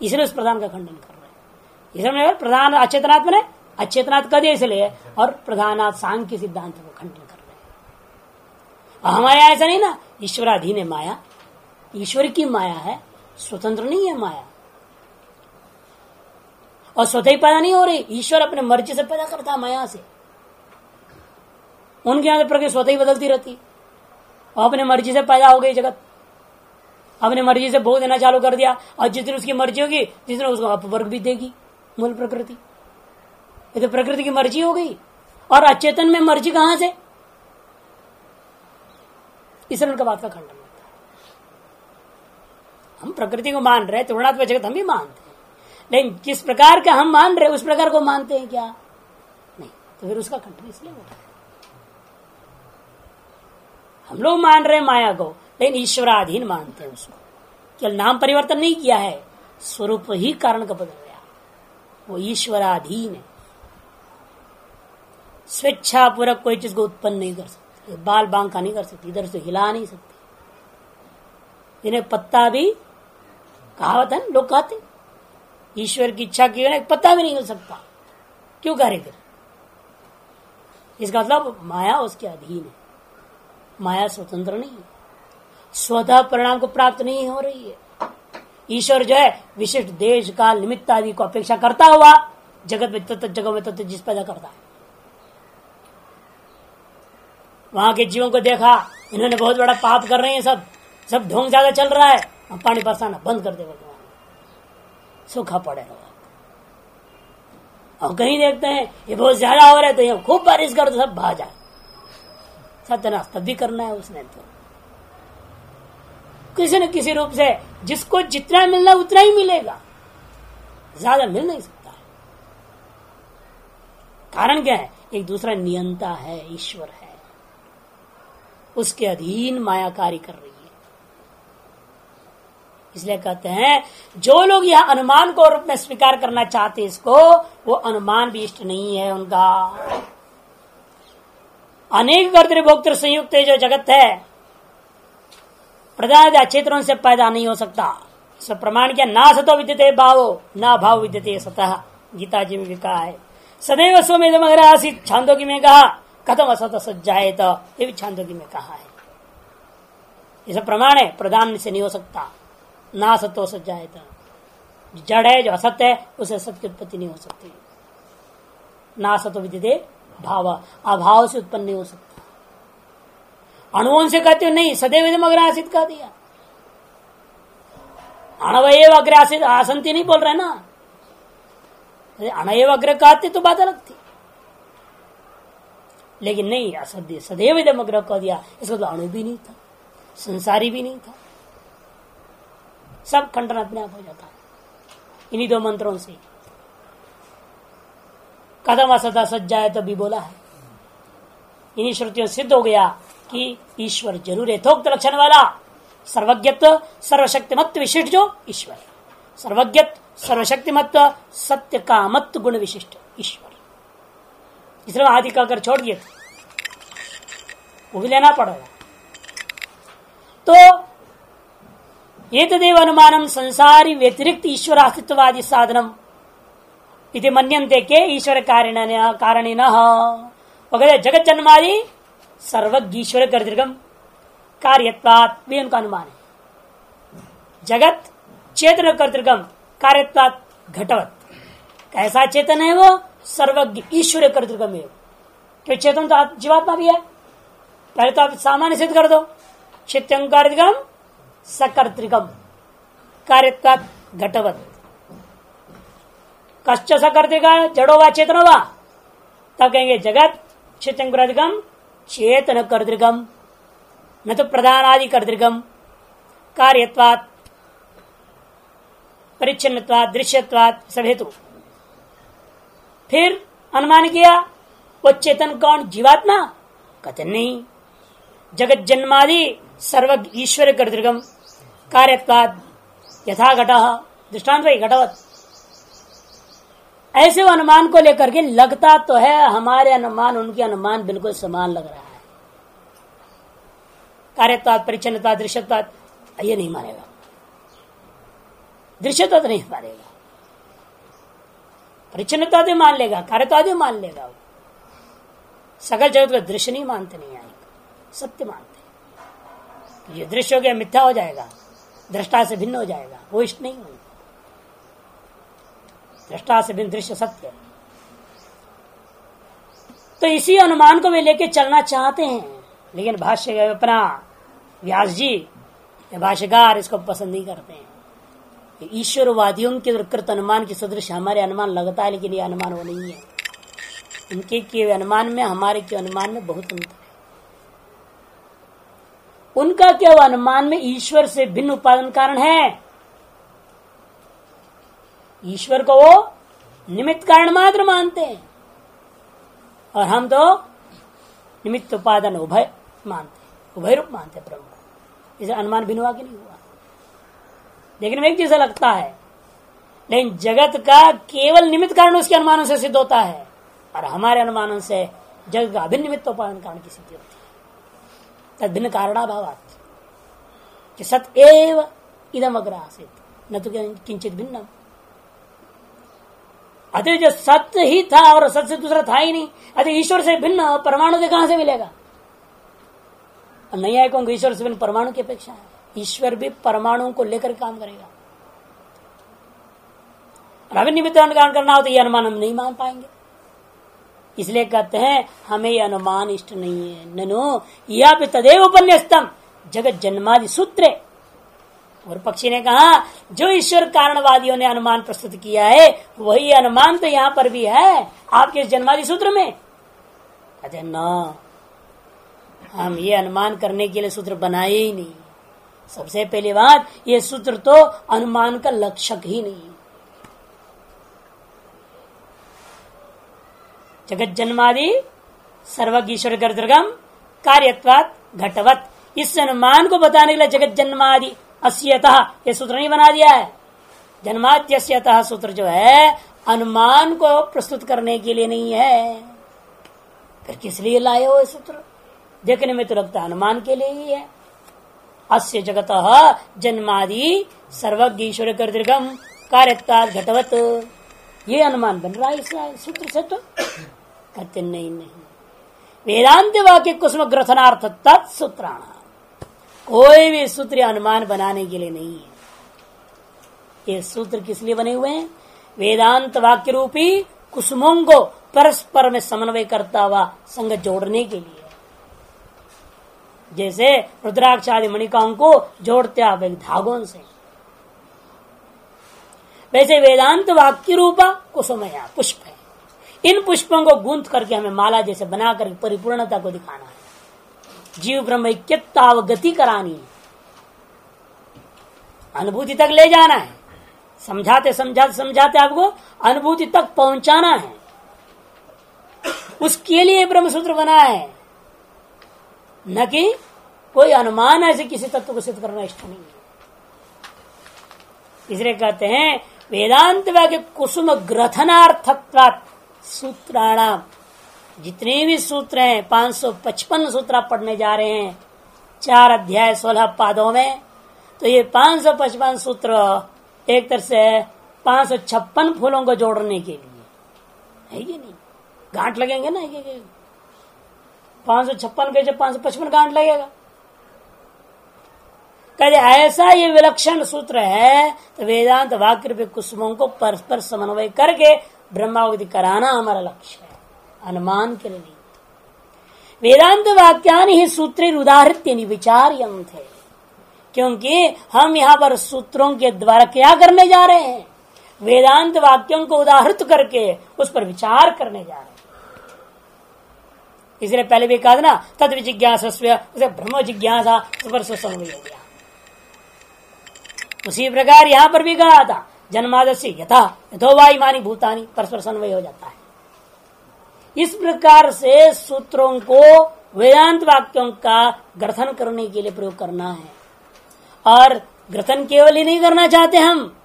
इसलिए उस प्रधान का खंडन कर रहे हैं। इसलिए प्रधान अचेतनात्म ने अचेतनात् कद इसलिए? और प्रधानाथ प्रधानात् के सिद्धांत को खंडन कर रहे हमारे ऐसा नहीं ना, ईश्वराधीन है माया। ईश्वर की माया है, स्वतंत्र नहीं है माया। और स्वतः ही पैदा नहीं हो रही, ईश्वर अपने मर्ज़ी से पैदा करता माया से। उनके यहाँ प्रकृति स्वतः ही बदलती रहती। और अपने मर्ज़ी से पैदा हो गई जगत। अपने मर्ज़ी से भोग देना चालू कर दिया। और जिस दिन उसकी मर्ज़ी होगी, जिस दिन उसको अपवर्ग भी देगी, मूल प्रकृति। ये तो प्रकृति की मर्ज़ी हो गई। और अचेतन में मर्ज़ी कहाँ से? इसलिए उनका बात का खंडन होता है। हम प्रकृति को मान रहे तुरणात्मक जगत हम भी मानते हैं। लेकिन जिस प्रकार का हम मान रहे उस प्रकार को मानते हैं क्या? नहीं तो फिर उसका खंडन इसलिए होता है। हम लोग मान रहे माया को, लेकिन ईश्वराधीन मानते हैं उसको। केवल नाम परिवर्तन नहीं किया है, स्वरूप ही कारण का बदल गया। वो ईश्वराधीन है। स्वेच्छा पूर्वक कोई चीज़ को उत्पन्न नहीं कर सकता, बाल बांका नहीं कर सकती, इधर से हिला नहीं सकती। इन्हें पत्ता भी कहावत है लोग कहते ईश्वर की इच्छा की पत्ता भी नहीं हिल सकता। क्यों कह रहे फिर इसका मतलब माया उसके अधीन है। माया स्वतंत्र नहीं है। स्वतः परिणाम को प्राप्त नहीं हो रही है। ईश्वर जो है, विशिष्ट देश, काल, निमित्त आदि को अपेक्षा करता हुआ जगत में तत्व जगह में तत्व जिस पैदा करता है। वहाँ के जीवों को देखा, इन्होंने बहुत बड़ा पाप कर रहे हैं सब। सब ढोंग ज़्यादा चल रहा है। हम पानी बरसाना बंद कर दे भगवान। सूखा पड़े और कहीं देखते हैं, ये बहुत ज़्यादा हो रहा है तो ये खूब बारिश कर दो, सब भा जाए। सत्यनाश तब भी करना है उसने तो। किसी न किसी रूप से जिसको जितना मिलना उतना ही मिलेगा। ज़्यादा मिल नहीं सकता। कारण क्या है? एक दूसरा नियंता है, ईश्वर है। उसके अधीन माया कार्य कर रही है। इसलिए कहते हैं, जो लोग यह अनुमान को रूप में स्वीकार करना चाहते इसको, वो अनुमान भी इष्ट नहीं है उनका। अनेक कर्तृभोक्तृ संयुक्त जो जगत है। प्रदान अचेतनों से पैदा नहीं हो सकता। सब प्रमाण क्या? ना सतो विद्यते भावो, ना भाव विद्यते सतह गीता जी में भी कहा है। सदैव स्वमेदम अगर आसित छांदोगी में कहा कथम असत सज्जाए तो ये भी छांदोगी में कहा है। सब प्रमाण है, प्रधान से नहीं हो सकता। ना सत्य सज्जाए तो जड़ है, जो असत्य है, उसे सत्य की उत्पत्ति नहीं हो सकती। ना सत्य विद्यते भाव। अभाव से उत्पन्न नहीं हो सकता। अणुओं से कहते हो, नहीं, सदैव अग्रासित कह दिया। अणवयव अग्रासित, आसंति नहीं बोल रहे ना। अणव अग्र कहते तो बात अलग थी। लेकिन नहीं असद्य सदैव अग्र कह दिया। इसका तो अणु भी नहीं था, संसारी भी नहीं था। सब खंडन अपने आप हो जाता है। इन्हीं दो मंत्रों से। कदम असदा सज जाए तो भी बोला है। इन्हीं श्रुतियों सिद्ध हो गया कि ईश्वर ज़रूर है। थोक्त लक्षण वाला, सर्वज्ञत्व, सर्वशक्तिमत्व विशिष्ट जो ईश्वर सर्वज्ञत्व, सर्वशक्तिमत्व, सत्य कामत्व गुण विशिष्ट ईश्वर। इसलिए आदि कहकर छोड़ दिए। वो भी लेना पड़ेगा तो ये तदेव अनुमानम संसारी व्यतिरिक्त ईश्वर अस्तित्ववादी साधनम। इति मनते के ईश्वर कारण कारण जगत जन्मादि सर्वज्ञ ईश्वर कर्तृगम कार्यत्वात। भी उनका अनुमान है। जगत चेतन कर्तृगम कार्यत्वात घटवत। कैसा चेतन है वो? सर्वज्ञ, ईश्वर कर्तृगम है क्यों चेतन तो जीवात्मा भी है। पहले तो आप सामान्य सिद्ध कर दो। चित्यंकारिगम सकर्तृकम कार्यत्व घटवत। कश्च सकर्तिका जड़ो व चेतन वा? तब कहेंगे, जगत चित्यंकुराधिकम चेतन कर्तृकम न तो प्रधान आदि कर्तृकम कार्यत्वात परिच्छिन्नवाद दृश्यवाद सब हेतु। फिर अनुमान किया, वो चेतन कौन? जीवात्मा? कथन नहीं। जगत जन्मादि सर्व ईश्वर कर्तृगम। कार्यत्वाद यथा घट दृष्टांत घटवत। ऐसे अनुमान को लेकर के लगता तो है, हमारे अनुमान, उनके अनुमान बिल्कुल समान लग रहा है। कार्यत्वाद परिचन्नता दृश्यत्वाद ये नहीं मानेगा। दृश्यता तो नहीं मानेगा। परिचन्नता भी मान लेगा कार्यत्वाद भी मान लेगा वो। सकल जगत का दृश्य नहीं मानते, नहीं आएगा। सत्य मानते ये दृश्य हो गया, मिथ्या हो जाएगा। दृष्टा से भिन्न हो जाएगा। वो इष्ट नहीं होगा। दृष्टा से भिन्न दृश्य सत्य तो इसी अनुमान को वे लेके चलना चाहते हैं। लेकिन भाष्य अपना व्यास जी, भाष्यकार इसको पसंद नहीं करते हैं। ईश्वरवादियों के कृत अनुमान की सदृश हमारे अनुमान लगता है, लेकिन ये अनुमान वो नहीं है। इनके किए अनुमान में, हमारे के अनुमान में बहुत अंतर है। उनका क्या अनुमान में ईश्वर से भिन्न उपादन कारण है। ईश्वर को वो निमित्त कारण मात्र मानते हैं। और हम तो निमित्त उपादन उभय मानते उभय रूप मानते प्रभु इसे अनुमान भिन्न हुआ कि नहीं हुआ? लेकिन एक जैसा लगता है, लेकिन जगत का केवल निमित्त कारण उसके अनुमानों से सिद्ध होता है, और हमारे अनुमानों से जगत का अभिन्न निमित्त उपादन कारण की सिद्धि होती है। तद भिन्न कारणाभावात। कि सत एव इदम अग्र आसित न तो किंचित भिन्न अतः जो सत्य ही था और सत्य से दूसरा था ही नहीं, अतः ईश्वर से भिन्न परमाणु से कहाँ से मिलेगा? नहीं आए को ईश्वर से भिन्न परमाणु की अपेक्षा है। ईश्वर भी परमाणु को लेकर काम करेगा। और अभिनिमित्त अनुकरण करना हो तो ये अनुमान हम नहीं मान पाएँगे। इसलिए कहते हैं, हमें ये अनुमान इष्ट नहीं है। ननो यह भी तदेव उपन्यास्तम, जगत जन्मादि सूत्र। और पक्षी ने कहा, जो ईश्वर कारणवादियों ने अनुमान प्रस्तुत किया है, वही अनुमान तो यहाँ पर भी है, आपके जन्मादि सूत्र में। कहते न, हम ये अनुमान करने के लिए सूत्र बनाए ही नहीं। सबसे पहली बात, ये सूत्र तो अनुमान का लक्षक ही नहीं जगत जन्मादि सर्वज्ञ ईश्वर गर्दगम कार्यत्वात घटवत। इस अनुमान को बताने के लिए जगत जन्मादि, अस्यतः, ये सूत्र नहीं बना दिया है। जन्माद्यस्यतः सूत्र जो है, अनुमान को प्रस्तुत करने के लिए नहीं है। फिर किस लिए लाए हो सूत्र? देखने में तो लगता अनुमान के लिए ही है। अस्य जगत जन्मादि सर्वज्ञ ईश्वर कर दीर्घम कार्यता घटवत। ये अनुमान बन रहा है इस सूत्र से तो? कहते नहीं नहीं। वेदांत वाक्य कुसुम ग्रथनार्थ तत्सूत्राण कोई भी सूत्र अनुमान बनाने के लिए नहीं है। ये सूत्र किस लिए बने हुए हैं? वेदांत वाक्य रूपी कुसुमों को परस्पर में समन्वय करता हुआ संग जोड़ने के लिए। जैसे रुद्राक्ष आदि मणिकाओं को जोड़ते आप एक धागों से। वैसे वेदांत वाक्य रूपा कुसुमया पुष्प है। इन पुष्पों को गूंथ करके हमें माला जैसे बनाकर परिपूर्णता को दिखाना है। जीव ब्रह्म गति करानी है। अनुभूति तक ले जाना है। समझाते समझाते समझाते आपको अनुभूति तक पहुंचाना है। उसके लिए ब्रह्म सूत्र बना है। न कि कोई अनुमान ऐसे किसी तत्व को सिद्ध करना इष्ट नहीं है। इसलिए कहते हैं, वेदांत वाक्य कुसुम ग्रथनार्थत्वात् सूत्राणाम जितने भी सूत्र हैं 555 सूत्र पढ़ने जा रहे हैं, चार अध्याय सोलह पादों में तो ये 555 सूत्र एक तरह से पाँच सौ छप्पन फूलों को जोड़ने के लिए। है कि नहीं? गांठ लगेंगे ना पाँच सौ छप्पन के जब पाँच सौ पचपन गांठ लगेगा। कहते ऐसा ये विलक्षण सूत्र है तो वेदांत वाक्य रूपी कुसुमों को परस्पर समन्वय करके ब्रह्मावधि कराना हमारा लक्ष्य है, अनुमान के लिए वेदांत वाक्यान ही सूत्र उदाहरित विचार थे, क्योंकि हम यहाँ पर सूत्रों के द्वारा क्या करने जा रहे हैं? वेदांत वाक्यों को उदाहरित करके उस पर विचार करने जा रहे हैं। इसलिए पहले भी कहा था ना, तद जिज्ञास उसे ब्रह्म जिज्ञासा पर उसी प्रकार यहाँ पर भी कहा था, जन्मादस्य यथा यथोवाईमानी भूतानी, परस्पर संवय हो जाता है। इस प्रकार से सूत्रों को वेदांत वाक्यों का ग्रथन करने के लिए प्रयोग करना है। और ग्रथन केवल ही नहीं करना चाहते हम।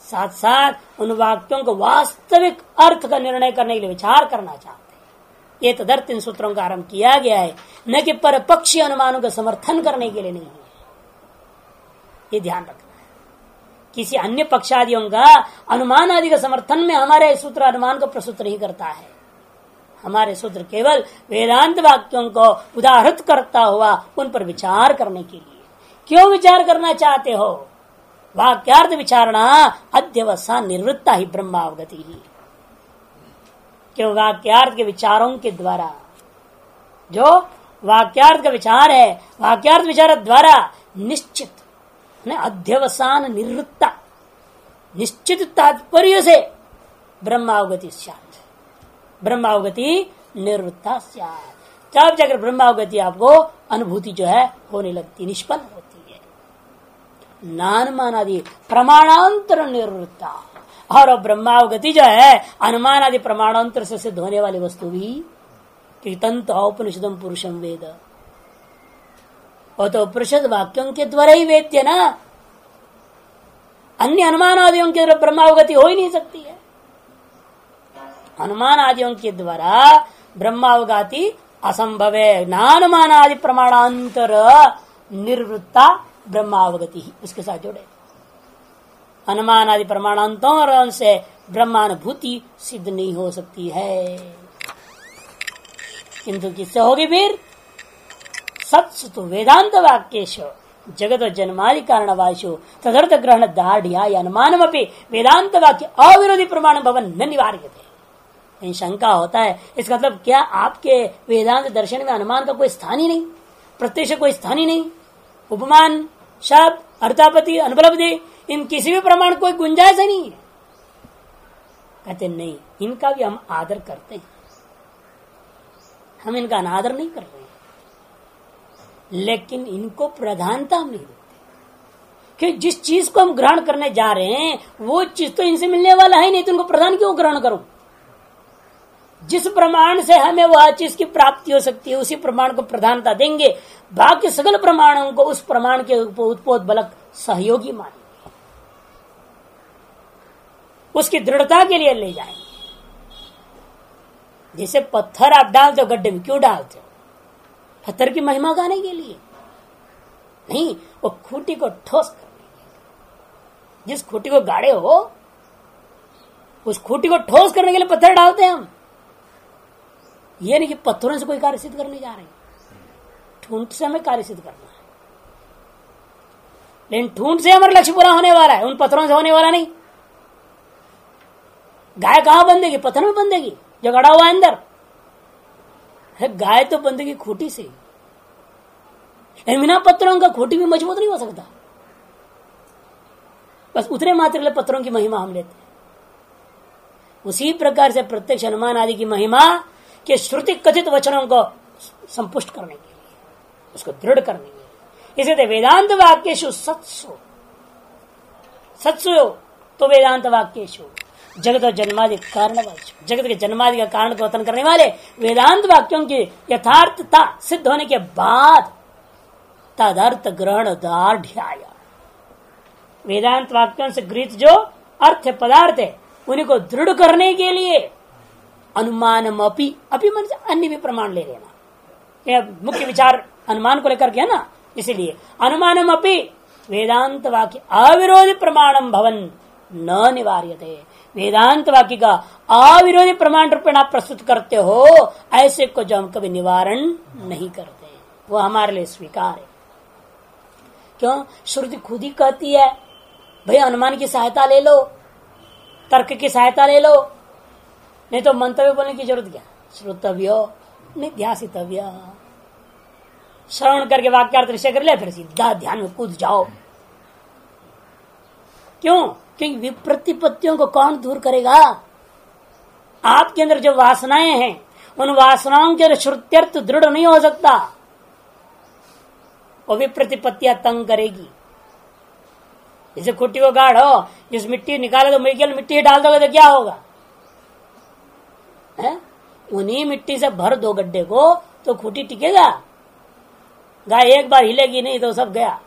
साथ साथ उन वाक्यों को वास्तविक अर्थ का निर्णय करने के लिए विचार करना चाहते ये तदर्थ इन सूत्रों का आरंभ किया गया है। न कि पर पक्षी अनुमानों का समर्थन करने के लिए नहीं है। ये ध्यान रखना है। किसी अन्य पक्षादियों का अनुमान आदि का समर्थन में हमारे सूत्र अनुमान को प्रस्तुत नहीं करता है। हमारे सूत्र केवल वेदांत वाक्यों को उदाहरित करता हुआ उन पर विचार करने के लिए। क्यों विचार करना चाहते हो? वाक्यार्थ विचारणा अध्यवसा निवृत्ता ही ब्रह्मावगति ही। क्यों वाक्यार्थ के विचारों के द्वारा। जो वाक्यार्थ का विचार है, वाक्यार्थ विचार द्वारा निश्चित अध्यवसान निवृत्ता निश्चित तात्पर्य से ब्रह्मावगति ब्रह्मावगति निवृत्ता तब जाकर ब्रह्मावगति आपको अनुभूति जो है, होने लगती, निष्पन्न होती नानुमान आदि प्रमाणांतर निवृत्ता और ब्रह्मावगति जो है, अनुमान आदि प्रमाणांतर से सिद्ध होने वाली वस्तु भी कि तंत उपनिषदम पुरुषम वेद। वो तो उपनिषद वाक्यों के द्वारा ही वेद्य ना? अन्य अनुमान आदियों के द्वारा ब्रह्मावगति हो ही नहीं सकती है। अनुमान आदियों के द्वारा ब्रह्मावगति असंभव है। नानुमान आदि प्रमाणांतर निर्वृत्ता ब्रह्मावगति ही। उसके साथ जोड़े। अनुमान आदि प्रमाणांतों उनसे ब्रह्मानुभूति सिद्ध नहीं हो सकती है। किंतु किससे होगी फिर सत्स तो वेदांत वाक्य जगत जन्मादि कारण वाशु तदर्थ ग्रहण दाढ़िया अनुमानम वेदांत वाक्य अविरोधी प्रमाण भवन न निवार्य थे शंका होता है, इसका मतलब क्या आपके वेदांत दर्शन में अनुमान का कोई स्थान ही नहीं? प्रत्यक्ष कोई स्थान ही नहीं? उपमान शब्द अर्थापति अनुपलब्धि इन किसी भी प्रमाण कोई गुंजाइश नहीं है कहते नहीं इनका भी हम आदर करते हैं हम इनका अनादर नहीं कर रहे हैं लेकिन इनको प्रधानता हम नहीं देते कि जिस चीज़ को हम ग्रहण करने जा रहे हैं वो चीज़ तो इनसे मिलने वाला है नहीं तो इनको प्रधान क्यों ग्रहण करूँ जिस प्रमाण से हमें वह चीज़ की प्राप्ति हो सकती है उसी प्रमाण को प्रधानता देंगे बाकी सगल प्रमाणों को उस प्रमाण के उत्पोध बलक सहयोगी मानेंगे उसकी दृढ़ता के लिए ले जाएँगे जैसे पत्थर आप डालते हो, गड्ढे में क्यों डालते हो? पत्थर की महिमा गाने के लिए। नहीं, वो खूटी को ठोस करने के लिए। जिस खूटी को गाड़े हो, उस खूटी को ठोस करने के लिए पत्थर डालते हैं हम। ये नहीं कि पत्थरों से कोई कार्य सिद्ध करने जा रहे हैं। ठूंठ से हमें कार्य सिद्ध करना है। लेकिन ठूंठ से हमारा लक्ष्य पूरा होने वाला है, उन पत्थरों से होने वाला नहीं। गाय कहाँ बंधेगी? पत्थर में बंधेगी? जो गड़ा हुआ अंदर। गाय तो बंधेगी खूटी से। बिना पत्थरों का खूटी भी मज़बूत नहीं हो सकता। बस उतने मात्र पत्थरों की महिमा हम लेते हैं। उसी प्रकार से प्रत्यक्ष अनुमान आदि की महिमा के श्रुति कथित वचनों को संपुष्ट करने के लिए, उसको दृढ़ करने के लिए। इसलिए वेदांत वाक्य सत्सु। सत्सु तो वेदांत वाक्य जगत और जन्मादि कारण जगत के जन्मादि का कारण को वतन करने वाले वेदांत वाक्यों की यथार्थता सिद्ध होने के बाद तदर्थ ग्रहण दाढ़ वेदांत वाक्यों से गृहित जो अर्थ पदार्थ है, उन्हीं को दृढ़ करने के लिए अनुमान अपी अपी मन अन्य भी प्रमाण ले लेना। मुख्य विचार अनुमान को लेकर के है ना? इसीलिए अनुमानम अपी वेदांत वाक्य अविरोधी प्रमाणम भवन न निवार्य वेदांत वाक्य का अविरोधी प्रमाण रूपेण आप प्रस्तुत करते हो, ऐसे को जो हम कभी निवारण नहीं करते। वो हमारे लिए स्वीकार है। क्यों? श्रुति खुद ही कहती है, भाई, अनुमान की सहायता ले लो, तर्क की सहायता ले लो, नहीं तो मंतव्य बोलने की ज़रूरत क्या? श्रोतव्य नहीं निध्यासितव्य। श्रवण करके वाक्यार्थ निश्चय कर ले, फिर सीधा ध्यान में कूद जाओ। क्यों? क्योंकि विप्रतिपत्तियों को कौन दूर करेगा? आपके अंदर जो वासनाएँ हैं, उन वासनाओं के श्रुत्यर्थ दृढ़ नहीं हो सकता। वो विप्रतिपत्तियाँ तंग करेगी। जैसे खुट्टी को गाढ़ो जिस मिट्टी निकाले तो केवल मिट्टी डाल दोगे तो क्या होगा? उन्हीं मिट्टी से भर दो गड्ढे को तो खुटी टिकेगा। गाय एक बार हिलेगी नहीं तो सब गया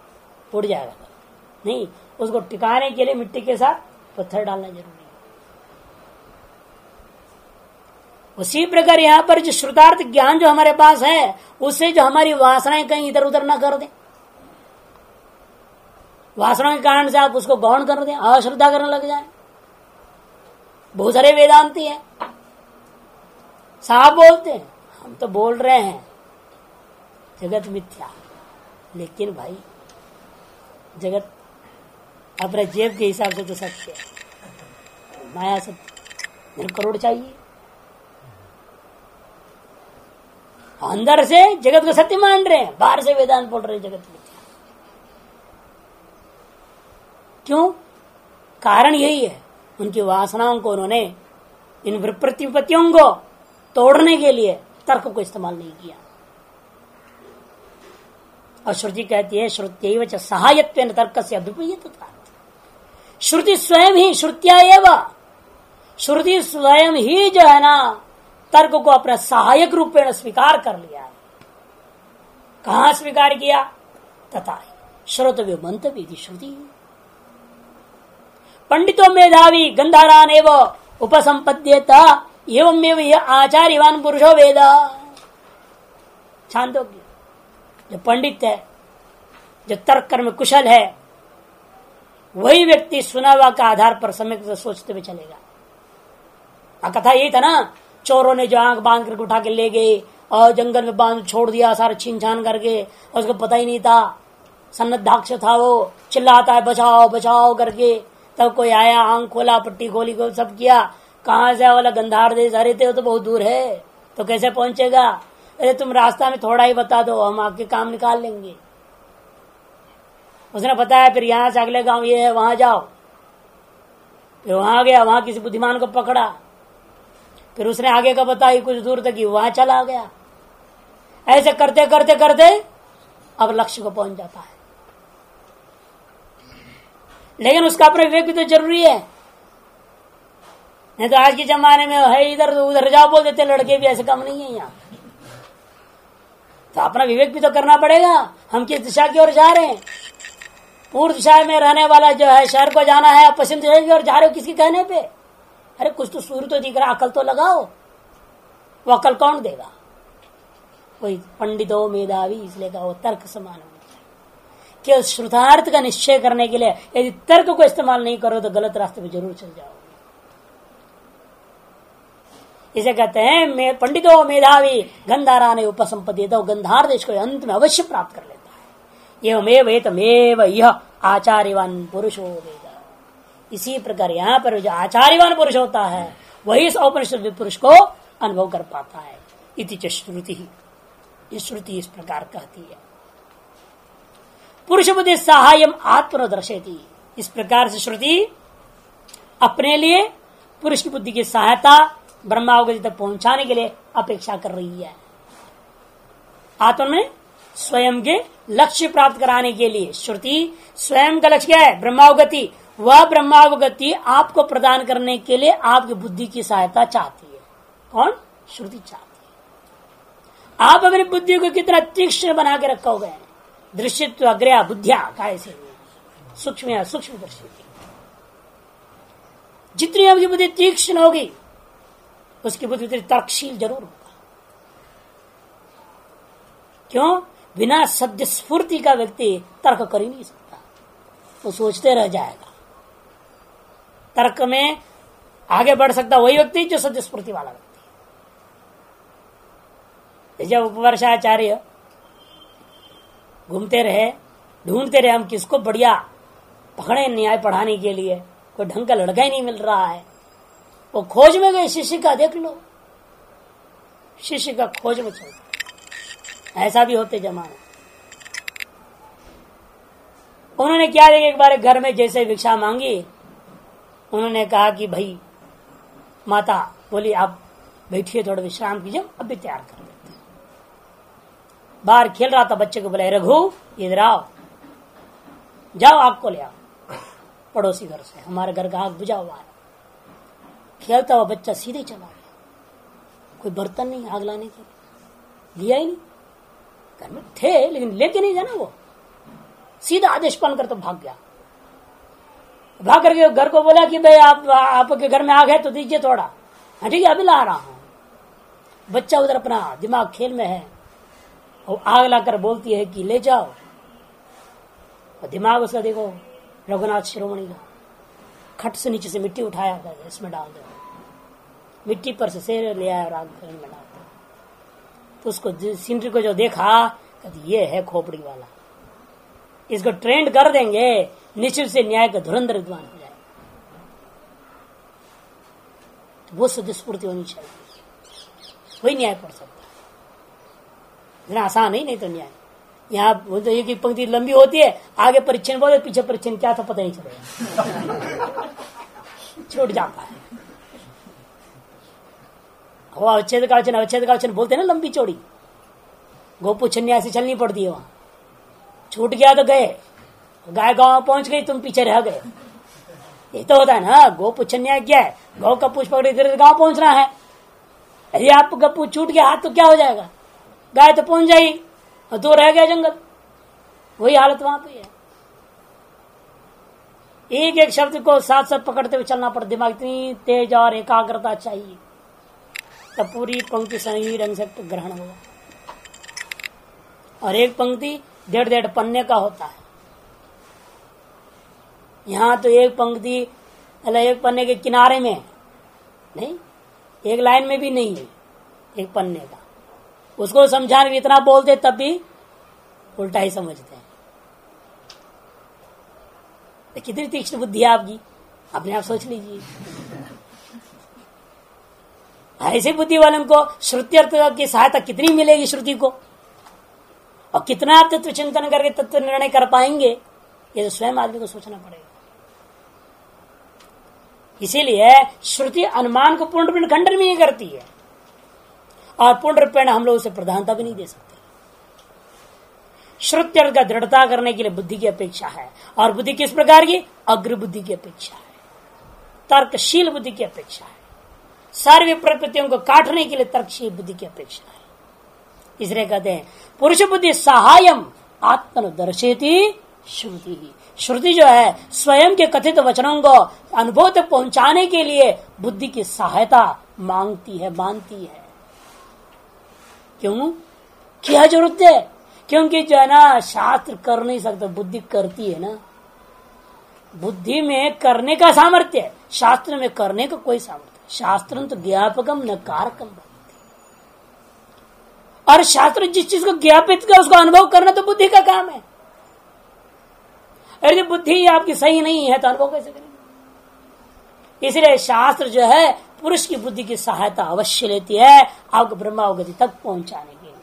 उड़ जाएगा। नहीं उसको टिकाने के लिए मिट्टी के साथ पत्थर डालना ज़रूरी है। उसी प्रकार यहाँ पर जो श्रुतार्थ ज्ञान जो हमारे पास है, उससे जो हमारी वासनाएँ कहीं इधर उधर ना कर दे। वासनाओं के कारण से आप उसको गौण कर दे, अश्रद्धा करने लग जाए। बहुत सारे वेदांति है। साफ़ बोलते हैं, हम तो बोल रहे हैं, जगत मिथ्या। लेकिन भाई, जगत अपने जेब के हिसाब से तो सत्य माया सत्य करोड़ चाहिए। अंदर से जगत को सत्य मान रहे हैं, बाहर से वेदांत बोल रहे जगत में। क्यों? कारण यही है, उनकी वासनाओं को उन्होंने इन प्रतिपत्तियों को तोड़ने के लिए तर्क को इस्तेमाल नहीं किया। और श्रुति कहती है श्रुत्य सहायत्व तर्क से अद्वितीय था श्रुति स्वयं ही श्रुतिया एवं। श्रुति स्वयं ही जो है ना, तर्क को अपना सहायक रूप में स्वीकार कर लिया है। कहा स्वीकार किया? तथा श्रोतव्य मंतव्य श्रुति। पंडितों मेधावी गंधारान एवं उपसंपद्यता एवं यह आचार्यवान पुरुषो वेद। छांदोग्य। जो पंडित है, जो तर्क कर्म कुशल है वही व्यक्ति सुना हुआ का आधार पर समय सोचते हुए चलेगा। कथा यही था ना, चोरों ने जो आँख बाँध करके उठा के ले गए और जंगल में बाँध छोड़ दिया, सारा छीन छान करके और उसको पता ही नहीं था। सन्नद्धाक्ष था वो, चिल्लाता है, बचाओ बचाओ करके। तब कोई आया, आँख खोला, पट्टी खोली को सब किया। कहा से वाला गंधार देश? अरे थे तो बहुत दूर है तो कैसे पहुंचेगा? अरे तुम रास्ता में थोड़ा ही बता दो, हम आपके काम निकाल लेंगे। उसने बताया, फिर यहाँ से अगले गाँव ये है, वहाँ जाओ। फिर वहाँ गया, वहाँ किसी बुद्धिमान को पकड़ा। फिर उसने आगे का बताई कुछ दूर तक वहाँ चला गया। ऐसे करते करते करते अब लक्ष्य को पहुँच जाता है। लेकिन उसका अपना विवेक भी तो ज़रूरी है। नहीं तो आज के जमाने में, है, इधर उधर जाओ, बोल देते लड़के भी, ऐसे कम नहीं है यहाँ। तो अपना विवेक भी तो करना पड़ेगा। हम किस दिशा की ओर जा रहे हैं? पूर्व दिशा में रहने वाला जो है, शहर को जाना है पश्चिम दिशा की जा रहे हो किसके कहने पे? अरे कुछ तो सूर्य तो दिख रहा, अकल तो लगाओ। वो अकल कौन देगा? कोई पंडितो, मेधावी, इसलिए कहा वो तर्क समान केवल श्रुतार्थ का निश्चय करने के लिए, यदि तर्क को इस्तेमाल नहीं करो तो गलत रास्ते पे ज़रूर चल जाओ इसे कहते हैं पंडितो, मेधावी गंधारा ने उपसंपत्ति तो गंधार देश को अंत में अवश्य प्राप्त कर लेता एवमेव एतमेव यह आचार्यवान पुरुषो वेद। इसी प्रकार यहाँ पर जो आचार्यवान पुरुष होता है, वही इस औपनिषद पुरुष को अनुभव कर पाता है। इति श्रुति। ये श्रुति इस प्रकार कहती है। पुरुष बुद्धि सहाय आत्मदर्शेती इस प्रकार से श्रुति अपने लिए पुरुष बुद्धि की सहायता ब्रह्मावगति तक पहुँचाने के लिए अपेक्षा कर रही है। आत्म में स्वयं के लक्ष्य प्राप्त कराने के लिए। श्रुति, स्वयं का लक्ष्य क्या है? ब्रह्मावगति। वह ब्रह्मावगति आपको प्रदान करने के लिए आपकी बुद्धि की सहायता चाहती है। कौन? श्रुति चाहती है। आप अपनी बुद्धि को कितना तीक्ष्ण बना के रखोगे? दृश्यत्व अग्रया, बुद्धिया, काय से? सूक्ष्म सूक्ष्म दृश्य जितनी आपकी बुद्धि तीक्ष्ण होगी, उसकी बुद्धि तर्कशील ज़रूर होगा। क्यों? बिना सद्य स्फूर्ति का व्यक्ति तर्क कर ही नहीं सकता। वो सोचते रह जाएगा। तर्क में आगे बढ़ सकता वही व्यक्ति जो सद्य स्फूर्ति वाला व्यक्ति जब उपवर्षाचार्य घूमते रहे, ढूंढते रहे, हम किसको बढ़िया पकड़े न्याय पढ़ाने के लिए, कोई ढंग का लड़का ही नहीं मिल रहा है। वो खोज में गए शिष्य का देख लो। शिष्य का खोज में चलता ऐसा भी होते जमाने। उन्होंने क्या देखा एक बार घर में जैसे भिक्षा मांगी? उन्होंने कहा कि भाई, माता, बोली, आप बैठिए, थोड़ा विश्राम कीजिए अब भी तैयार कर देते बाहर खेल रहा था बच्चे को बोले रघु, इधर आओ। जाओ आपको ले आओ। पड़ोसी घर से, हमारे घर का आग बुझाओ बाहर खेलता हुआ बच्चा सीधे चला गया। कोई बर्तन नहीं आग लाने के लिए। लिया ही नहीं। घर में थे, लेकिन लेके नहीं जाना वो। सीधा आदेश पालन कर तो भाग गया। भाग करके घर को बोला कि भाई आप, आपके घर में आग है तो दीजिए थोड़ा। हाँ ठीक है, अभी ला रहा हूँ। बच्चा उधर अपना दिमाग खेल में है। और आग लाकर बोलती है कि ले जाओ। और दिमाग उसका देखो, रघुनाथ शिरोमणि का। खट से नीचे से मिट्टी उठाया इसमें डाल दो मिट्टी पर से ले आया और आग में डाल। तो उसको सिंट्री को जो देखा ये है खोपड़ी वाला। इसको ट्रेंड कर देंगे, निश्चित से न्याय का धुरंधर विद्वान हो जाए तो वो सदस्फूर्ति होनी चाहिए। वही न्याय पढ़ सकता है। इतना आसान ही, नहीं तो न्याय। यहाँ तो एक पंक्ति लंबी होती है, आगे परीक्षण बोले, पीछे परीक्षण क्या था पता नहीं चलेगा। छूट जाता है। वो अवच्छेद का वचन, अवच्छेद का वचन बोलते ना लंबी चौड़ी। गोपू छन्या से चलनी पड़ती है वहाँ। छूट गया तो गए। गाय गाँव पहुँच गई, तुम पीछे रह गए। ये तो होता है ना गो पुछन्या क्या गौ का पूछ पकड़े इधर गाँव पहुँचना है। अरे आप गप्पू, छूट गया, हाथ तो क्या हो जाएगा? गाय तो पहुँच जाएगी, और दो रह गया जंगल। वही हालत वहाँ पे है। एक एक शब्द को साथ साथ पकड़ते हुए चलना पड़ता दिमाग इतनी तेज और एकाग्रता चाहिए। तब पूरी पंक्ति सही ढंग से ग्रहण होगा। और एक पंक्ति डेढ़ डेढ़ पन्ने का होता है। यहाँ तो एक पंक्ति मतलब एक पन्ने के किनारे में नहीं, एक लाइन में भी नहीं है एक पन्ने का। उसको समझाने में इतना बोलते तब भी उल्टा ही समझते हैं। तो कितनी तीक्ष्ण बुद्धि है आपकी? अपने आप सोच लीजिए। ऐसे बुद्धि वालों को श्रुति अर्थ की सहायता कितनी मिलेगी श्रुति को? और कितना आप तत्व चिंतन करके तत्व निर्णय कर पाएँगे? ये तो स्वयं आदमी को सोचना पड़ेगा। इसीलिए श्रुति अनुमान को पूर्ण रूप खंडन भी नहीं करती है। और पूर्ण रूपेण हम लोग उसे प्रधानता भी नहीं दे सकते। श्रुत्यर्थ का दृढ़ता करने के लिए बुद्धि की अपेक्षा है। और बुद्धि किस प्रकार की? अग्र बुद्धि की अपेक्षा है। तर्कशील बुद्धि की अपेक्षा है। सर्व प्रकृतियों को काटने के लिए तर्कशील बुद्धि की अपेक्षा है। इसलिए कहते हैं, पुरुष बुद्धि सहायम आत्मदर्शेती श्रुति। श्रुति जो है, स्वयं के कथित वचनों को अनुभव तक पहुँचाने के लिए बुद्धि की सहायता मांगती है, मानती है। क्यों? क्या ज़रूरत है? क्योंकि जो है ना, शास्त्र कर नहीं सकता, बुद्धि करती है ना। बुद्धि में करने का सामर्थ्य शास्त्र में करने का कोई सामर्थ्य शास्त्र तो ज्ञापकम न कारकम और शास्त्र जिस चीज़ को ज्ञापित कर, उसको अनुभव करना तो बुद्धि का काम है। अरे, बुद्धि आपकी सही नहीं है तो अनुभव कैसे करेंगे? इसलिए शास्त्र जो है, पुरुष की बुद्धि की सहायता अवश्य लेती है, आपको ब्रह्मावगति तक पहुँचाने के लिए।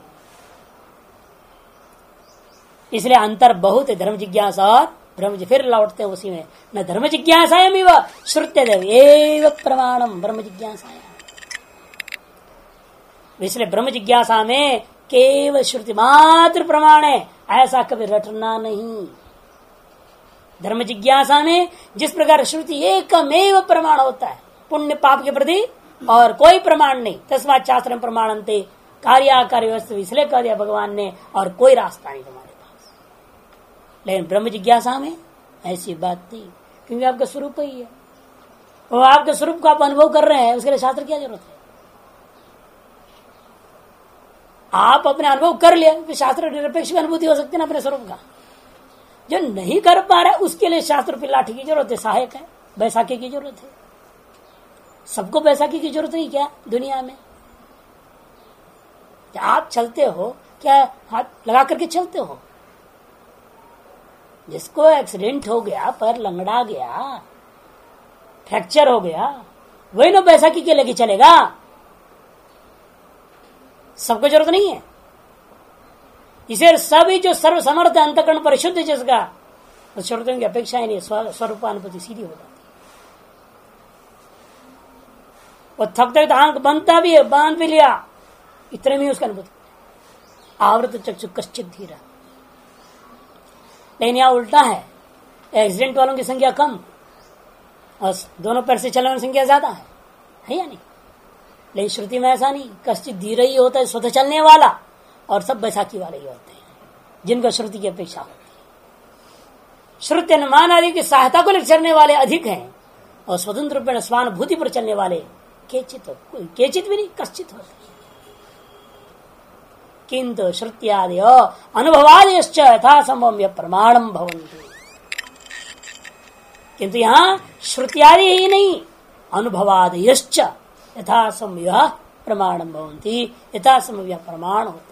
इसलिए अंतर बहुत है, धर्म जिज्ञासा और ब्रह्म फिर लौटते उसी में। न धर्म जिज्ञासा श्रुत्य देव एव प्रमाणम ब्रह्म जिज्ञासा इसलिए ब्रह्म जिज्ञासा में केवल श्रुति मात्र प्रमाण है, ऐसा कभी रटना नहीं। धर्म जिज्ञासा में जिस प्रकार श्रुति एकमेव प्रमाण होता है, पुण्य पाप के प्रति, और कोई प्रमाण नहीं तस्मात शास्त्र प्रमाण कार्य वस्तु इसलिए कह दिया भगवान ने, और कोई रास्ता नहीं। लेकिन ब्रह्म जिज्ञासा में ऐसी बात नहीं, क्योंकि आपका स्वरूप ही है। वो आपके स्वरूप को आप अनुभव कर रहे हैं, उसके लिए शास्त्र क्या ज़रूरत है? आप अपने अनुभव कर लिया शास्त्र निरपेक्ष भी अनुभूति हो सकती है ना अपने स्वरूप का। जो नहीं कर पा रहा उसके लिए शास्त्र की लाठी की ज़रूरत है, सहायक है, बैसाखी की ज़रूरत है। सबको बैसाखी की ज़रूरत नहीं क्या दुनिया में? आप चलते हो? क्या हाथ लगा करके चलते हो? जिसको एक्सीडेंट हो गया, पर लंगड़ा गया, फ्रैक्चर हो गया, वही ना बैसाखी के लेके चलेगा। सबको ज़रूरत नहीं है। इसे सभी जो सर्व समर्थ अंतकरण परिशुद्ध जिसका तो शर्तों की अपेक्षा ही नहीं स्वरूपानुपति सीधी हो जाती वो थक थक आँख बनता भी है, बाँध भी लिया, इतने में उसका अनुभूति आवृत चक्षु कश्चित धीरा। लेकिन यहाँ उल्टा है। एक्सीडेंट वालों की संख्या कम। और दोनों पैर से चलने वाली संख्या ज़्यादा है। है या नहीं? लेकिन श्रुति में ऐसा नहीं। कश्चित धीरे ही होता है, स्वतः चलने वाला और सब बैसाखी वाले ही होते हैं, जिनका श्रुति की अपेक्षा होती है। श्रुति अनुमान आदि की सहायता को लेकर चलने वाले अधिक हैं और स्वतंत्र रूप में स्वानुभूति पर चलने वाले केचित हो। कोई केचित भी नहीं, कश्चित होते किंतु श्रुत्यादि अनुभवादि यथा संभव प्रमाणम भवंती किंतु यहाँ श्रुत्यादि ही नहीं अनुभवादयश्च यथा समय प्रमाण भवंती यथा समय प्रमाण होते